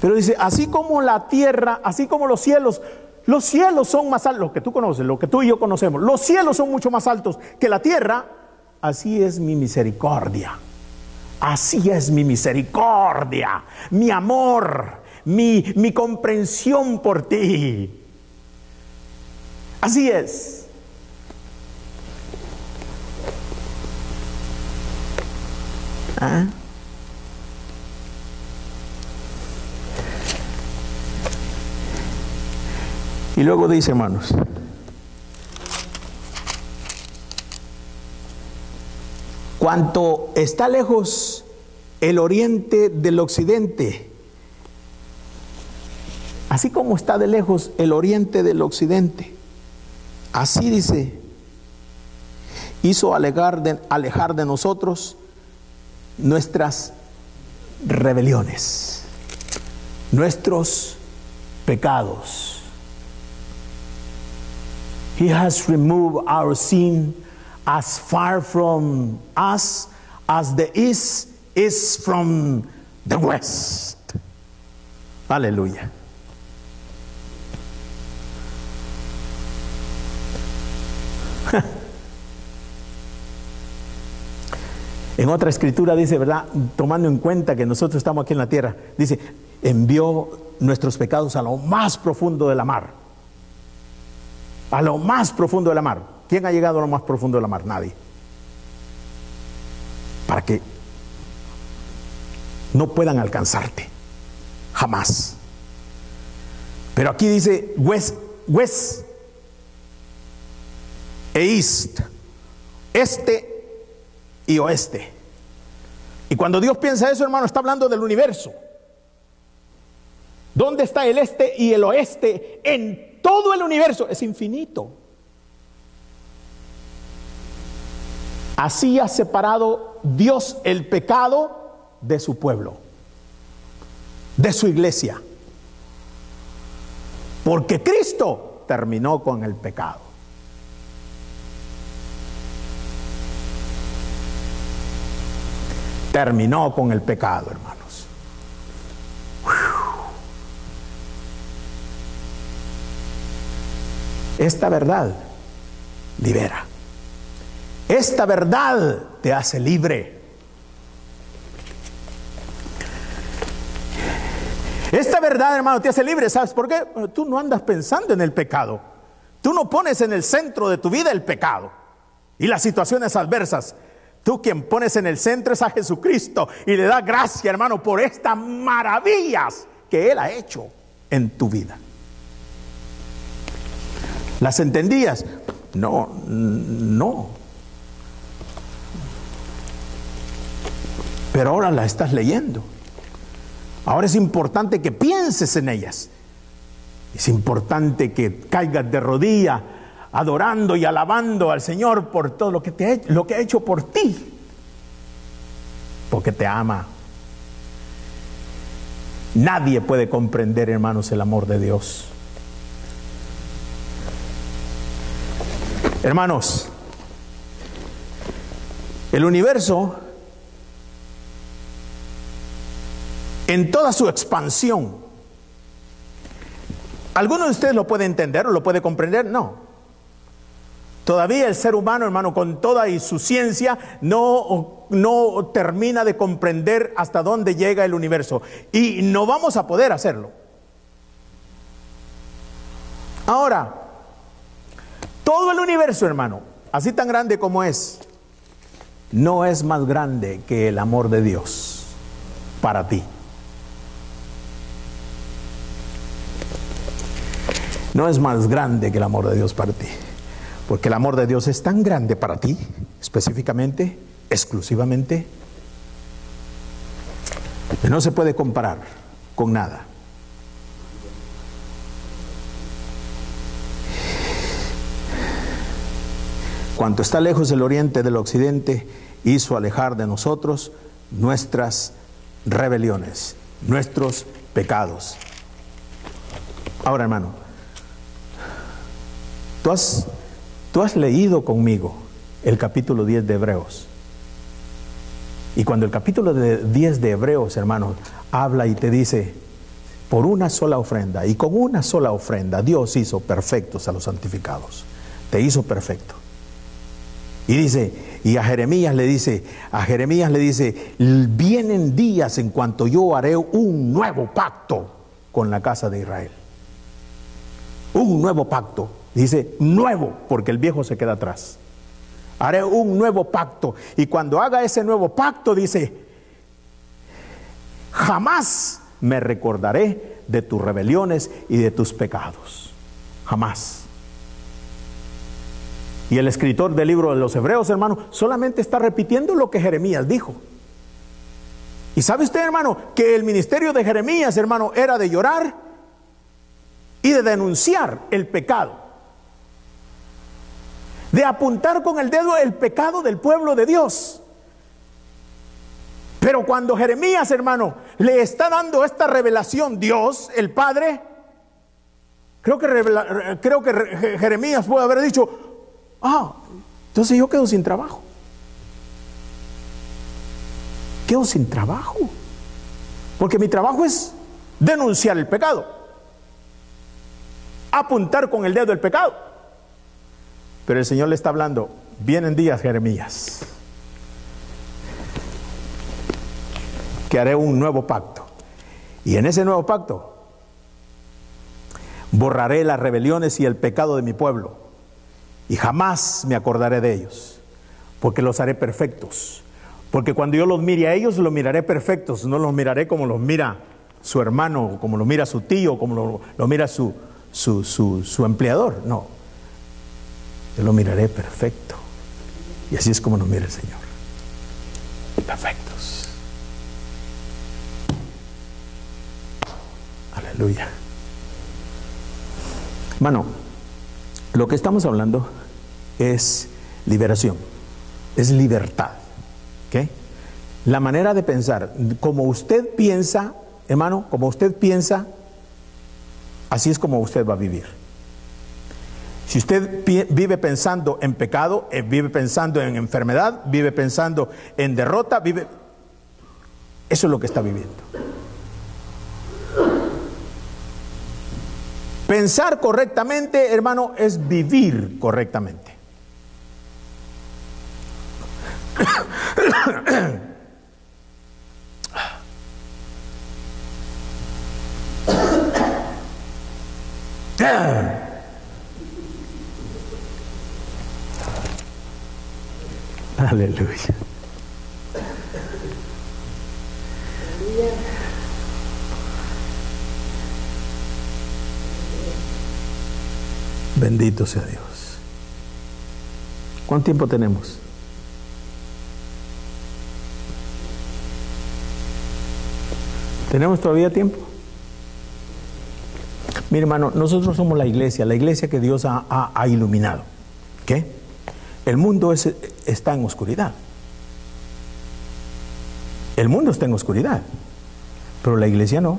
Pero dice, así como la tierra, así como los cielos los cielos son más altos, lo que tú conoces, lo que tú y yo conocemos. Los cielos son mucho más altos que la tierra. Así es mi misericordia. Así es mi misericordia, mi amor, mi, mi comprensión por ti. Así es. ¿Ah? Y luego dice, hermanos, cuanto está lejos el oriente del occidente, así como está de lejos el oriente del occidente, así dice, hizo alejar de, alejar de nosotros nuestras rebeliones, nuestros pecados. He has removed our sin as far from us as the east is from the west. Aleluya. En otra escritura dice, ¿verdad? Tomando en cuenta que nosotros estamos aquí en la tierra, dice, envió nuestros pecados a lo más profundo de la mar a lo más profundo de la mar. ¿Quién ha llegado a lo más profundo de la mar? Nadie. Para que no puedan alcanzarte. Jamás. Pero aquí dice west, west e east. Este y oeste. Y cuando Dios piensa eso, hermano, está hablando del universo. ¿Dónde está el este y el oeste en todo el universo es infinito. Así ha separado Dios el pecado de su pueblo, de su iglesia. Porque Cristo terminó con el pecado. Terminó con el pecado, hermano. Esta verdad libera. Esta verdad te hace libre. Esta verdad, hermano, te hace libre. ¿Sabes por qué? Tú no andas pensando en el pecado. Tú no pones en el centro de tu vida el pecado y las situaciones adversas. Tú quien pones en el centro es a Jesucristo y le da gracia, hermano, por estas maravillas que Él ha hecho en tu vida. ¿Las entendías? No, no. Pero ahora las estás leyendo. Ahora es importante que pienses en ellas. Es importante que caigas de rodilla adorando y alabando al Señor por todo lo que, te lo que ha hecho por ti. Porque te ama. Nadie puede comprender, hermanos, el amor de Dios. Hermanos, el universo en toda su expansión. ¿Alguno de ustedes lo puede entender o lo puede comprender? No. Todavía el ser humano, hermano, con toda su ciencia, no, no termina de comprender hasta dónde llega el universo. Y no vamos a poder hacerlo. Ahora, todo el universo, hermano, así tan grande como es, no es más grande que el amor de Dios para ti. no es más grande que el amor de Dios para ti. Porque el amor de Dios es tan grande para ti, específicamente, exclusivamente, que no se puede comparar con nada. Cuanto está lejos el oriente del occidente, hizo alejar de nosotros nuestras rebeliones, nuestros pecados. Ahora, hermano, Tú has, tú has leído conmigo el capítulo 10 de Hebreos. Y cuando el capítulo 10 de Hebreos, hermanos, habla y te dice, por una sola ofrenda, y con una sola ofrenda, Dios hizo perfectos a los santificados. Te hizo perfecto. Y dice, y a Jeremías le dice, a Jeremías le dice, vienen días en cuanto yo haré un nuevo pacto con la casa de Israel. Un nuevo pacto. Dice nuevo, porque el viejo se queda atrás. Haré un nuevo pacto. Y cuando haga ese nuevo pacto, dice, jamás me recordaré de tus rebeliones y de tus pecados. Jamás. Y el escritor del libro de los Hebreos, hermano, solamente está repitiendo lo que Jeremías dijo. Y sabe usted, hermano, que el ministerio de Jeremías, hermano, era de llorar y de denunciar el pecado de apuntar con el dedo el pecado del pueblo de Dios. Pero cuando Jeremías, hermano, le está dando esta revelación Dios, el Padre, creo que, creo que Jeremías puede haber dicho, ah, entonces yo quedo sin trabajo. Quedo sin trabajo. Porque mi trabajo es denunciar el pecado. Apuntar con el dedo el pecado. Pero el Señor le está hablando, vienen días, Jeremías, que haré un nuevo pacto. Y en ese nuevo pacto borraré las rebeliones y el pecado de mi pueblo. Y jamás me acordaré de ellos, porque los haré perfectos. Porque cuando yo los mire a ellos, los miraré perfectos, no los miraré como los mira su hermano, como lo mira su tío, como lo, mira su, su, su empleador. No, yo lo miraré perfecto. Y así es como nos mira el Señor. Perfectos. Aleluya. Bueno, lo que estamos hablando es liberación, es libertad. La manera de pensar, como usted piensa, hermano, como usted piensa, así es como usted va a vivir. Si usted vive pensando en pecado, eh, vive pensando en enfermedad, vive pensando en derrota, vive... Eso es lo que está viviendo. Pensar correctamente, hermano, es vivir correctamente. Aleluya. Bendito sea Dios. ¿Cuánto tiempo tenemos? ¿Tenemos todavía tiempo? Mi hermano, nosotros somos la iglesia, la iglesia que Dios ha, iluminado. ¿Qué? El mundo está en oscuridad. El mundo está en oscuridad, pero la iglesia no.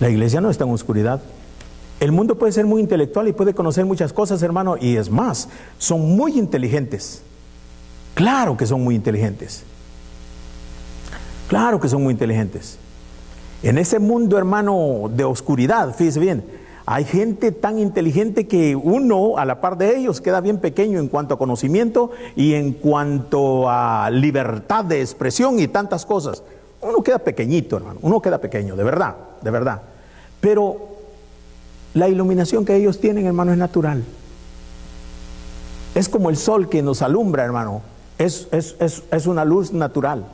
La iglesia no está en oscuridad. El mundo puede ser muy intelectual y puede conocer muchas cosas, hermano, y es más, son muy inteligentes. Claro que son muy inteligentes. Claro que son muy inteligentes. En ese mundo, hermano, de oscuridad, fíjese bien, hay gente tan inteligente que uno, a la par de ellos, queda bien pequeño en cuanto a conocimiento y en cuanto a libertad de expresión y tantas cosas. Uno queda pequeñito, hermano, uno queda pequeño, de verdad, de verdad. Pero la iluminación que ellos tienen, hermano, es natural. Es como el sol que nos alumbra, hermano. Es, es, una luz natural.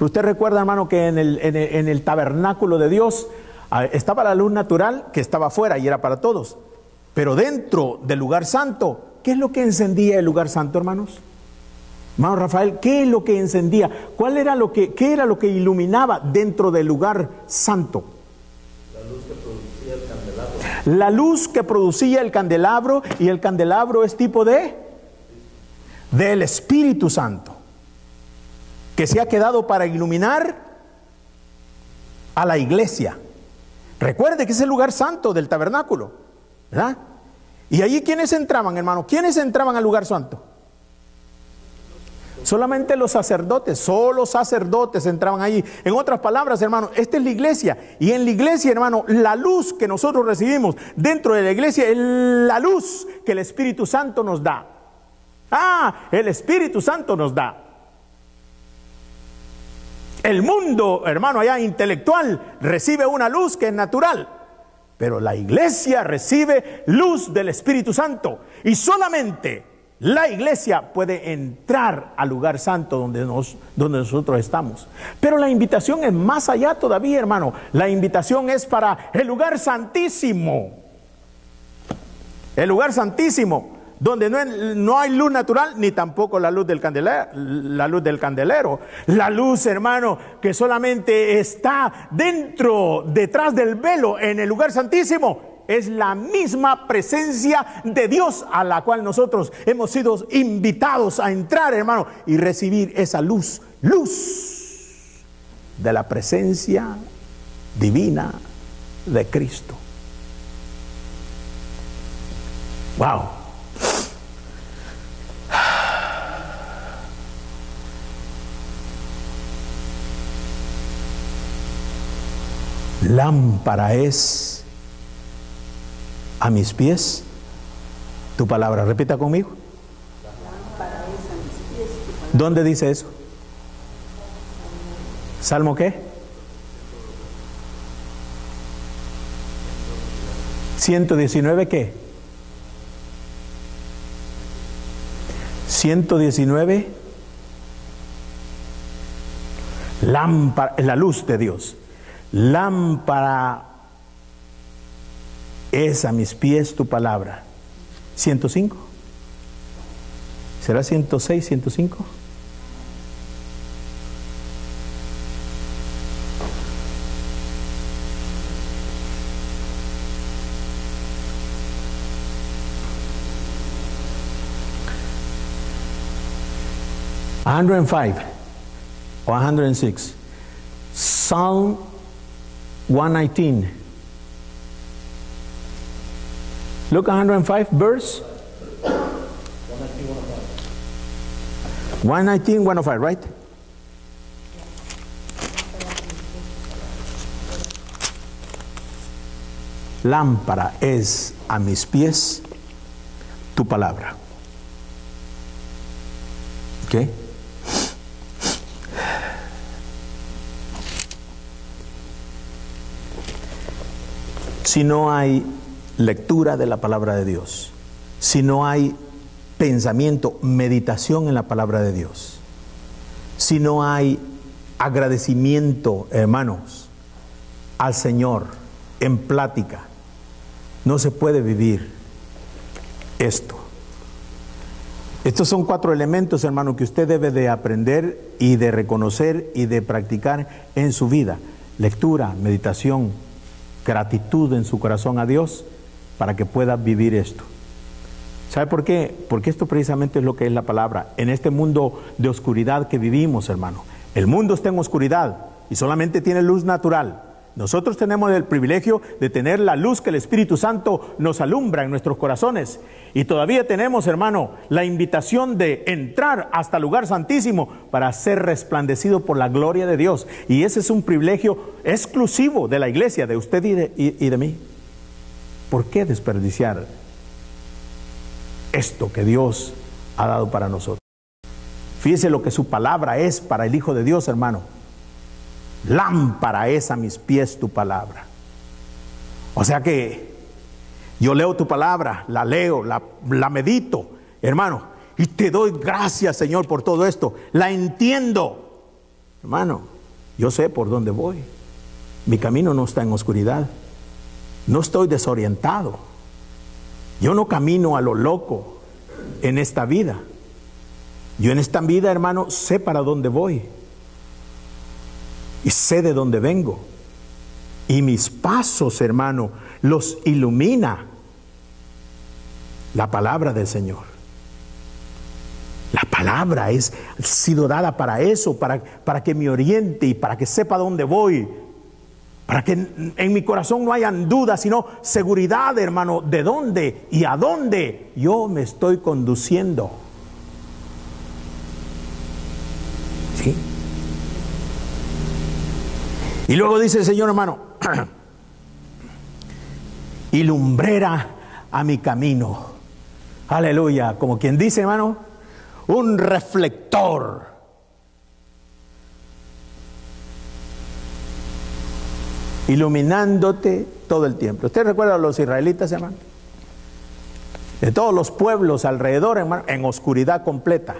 Pero usted recuerda, hermano, que en el, en el, tabernáculo de Dios ah, estaba la luz natural que estaba afuera y era para todos. Pero dentro del lugar santo, ¿qué es lo que encendía el lugar santo, hermanos? Hermano Rafael, ¿qué es lo que encendía? ¿Cuál era lo que, qué era lo que iluminaba dentro del lugar santo? La luz que producía el candelabro y el candelabro es tipo de del Espíritu Santo que se ha quedado para iluminar a la iglesia. Recuerde que es el lugar santo del tabernáculo, ¿verdad? Y allí quienes entraban, hermano, ¿quiénes entraban al lugar santo? Solamente los sacerdotes, solo sacerdotes entraban allí. En otras palabras, hermano, esta es la iglesia. Y en la iglesia, hermano, la luz que nosotros recibimos dentro de la iglesia es la luz que el Espíritu Santo nos da. Ah, el Espíritu Santo nos da. El mundo, hermano, allá intelectual, recibe una luz que es natural. Pero la iglesia recibe luz del Espíritu Santo. Y solamente la iglesia puede entrar al lugar santo donde, nos, donde nosotros estamos. Pero la invitación es más allá todavía, hermano. La invitación es para el lugar santísimo. El lugar santísimo, donde no, no hay luz natural ni tampoco la luz del candelero, la luz del candelero. La luz, hermano, que solamente está dentro, detrás del velo, en el lugar santísimo es la misma presencia de Dios a la cual nosotros hemos sido invitados a entrar, hermano, y recibir esa luz, luz de la presencia divina de Cristo. Wow. Lámpara es a mis pies tu palabra. Repita conmigo. ¿Dónde dice eso? ¿Salmo qué? 119 qué? 119 lámpara, la luz de Dios. Lámpara es a mis pies tu palabra. 105. ¿Será 106, 105? $105 or 106. Psalm 119. Look 105 verse 119, 105, right? Lámpara es a mis pies tu palabra. ¿Qué? Si no hay lectura de la palabra de Dios, si no hay pensamiento, meditación en la palabra de Dios, si no hay agradecimiento, hermanos, al Señor en plática, no se puede vivir esto. Estos son cuatro elementos, hermano, que usted debe de aprender y de reconocer y de practicar en su vida. Lectura, meditación, gratitud en su corazón a Dios para que pueda vivir esto. ¿Sabe por qué? Porque esto precisamente es lo que es la palabra. En este mundo de oscuridad que vivimos, hermano. El mundo está en oscuridad y solamente tiene luz natural. Nosotros tenemos el privilegio de tener la luz que el Espíritu Santo nos alumbra en nuestros corazones. Y todavía tenemos, hermano, la invitación de entrar hasta el lugar santísimo para ser resplandecido por la gloria de Dios. Y ese es un privilegio exclusivo de la iglesia, de usted y de, y de mí. ¿Por qué desperdiciar esto que Dios ha dado para nosotros? Fíjese lo que su palabra es para el Hijo de Dios, hermano Lámpara es a mis pies tu palabra. O sea que yo leo tu palabra, la leo, la, medito, hermano, y te doy gracias, Señor, por todo esto. La entiendo. Hermano, yo sé por dónde voy. Mi camino no está en oscuridad. No estoy desorientado. Yo no camino a lo loco en esta vida. Yo en esta vida, hermano, sé para dónde voy y sé de dónde vengo. Y mis pasos, hermano, los ilumina la palabra del Señor. La palabra es, ha sido dada para eso, para, para que me oriente y para que sepa dónde voy. Para que en, en mi corazón no hayan dudas, sino seguridad, hermano, de dónde y a dónde yo me estoy conduciendo. ¿Sí? Y luego dice el Señor hermano, y lumbrera a mi camino. Aleluya, como quien dice hermano, un reflector. Iluminándote todo el tiempo. ¿Usted recuerda a los israelitas, hermano? De todos los pueblos alrededor, hermano, en oscuridad completa.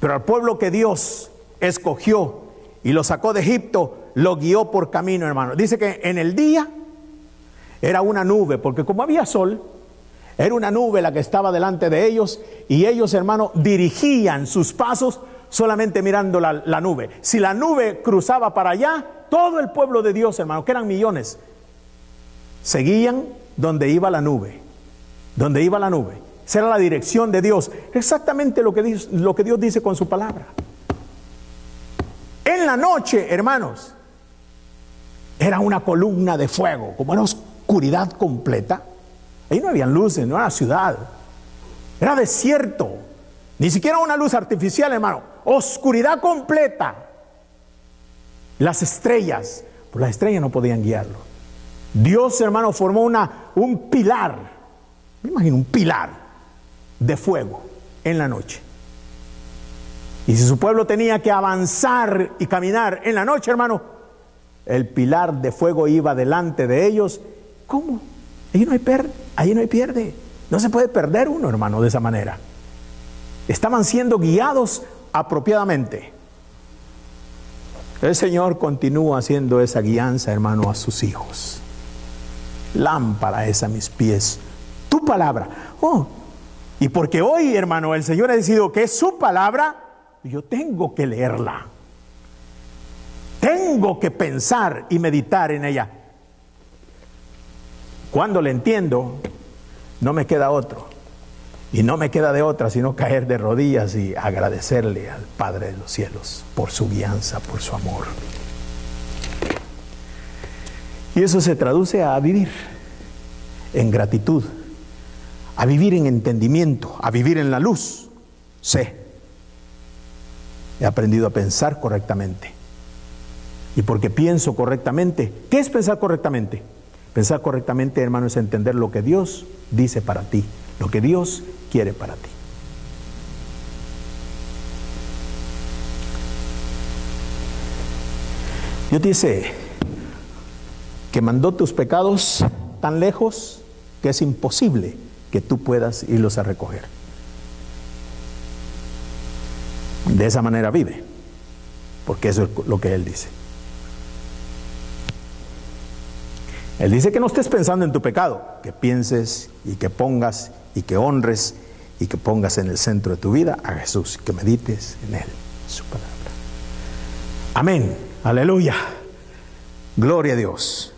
Pero al pueblo que Dios escogió y lo sacó de Egipto, lo guió por camino, hermano. Dice que en el día era una nube, porque como había sol, era una nube la que estaba delante de ellos y ellos, hermano, dirigían sus pasos solamente mirando la, la, nube. Si la nube cruzaba para allá, todo el pueblo de Dios, hermano, que eran millones, seguían donde iba la nube, donde iba la nube. Esa era la dirección de Dios, exactamente lo que, lo que Dios dice con su palabra. En la noche, hermanos, era una columna de fuego, como era oscuridad completa. Ahí no habían luces, no era ciudad. Era desierto. Ni siquiera una luz artificial, hermano. Oscuridad completa. Las estrellas, pues las estrellas no podían guiarlo. Dios, hermano, formó una, un pilar. Me imagino un pilar de fuego en la noche. Y si su pueblo tenía que avanzar y caminar en la noche, hermano, el pilar de fuego iba delante de ellos. ¿Cómo? Ahí no hay, per no hay pierde. No se puede perder uno, hermano, de esa manera. Estaban siendo guiados apropiadamente. El Señor continúa haciendo esa guianza, hermano, a sus hijos. Lámpara es a mis pies. Tu palabra. Oh, y porque hoy, hermano, el Señor ha decidido que es su palabra, yo tengo que leerla. Tengo que pensar y meditar en ella. Cuando le entiendo, no me queda otro. Y no me queda de otra sino caer de rodillas y agradecerle al Padre de los cielos por su guianza, por su amor. Y eso se traduce a vivir en gratitud, a vivir en entendimiento, a vivir en la luz. Sé, he aprendido a pensar correctamente y porque pienso correctamente. ¿Qué es pensar correctamente? Pensar correctamente, hermano, es entender lo que Dios dice para ti, lo que Dios quiere para ti. Dios dice que mandó tus pecados tan lejos que es imposible que tú puedas irlos a recoger. De esa manera vive, porque eso es lo que Él dice. Él dice que no estés pensando en tu pecado, que pienses y que pongas y que honres y que pongas en el centro de tu vida a Jesús, que medites en Él, su palabra. Amén, aleluya, gloria a Dios.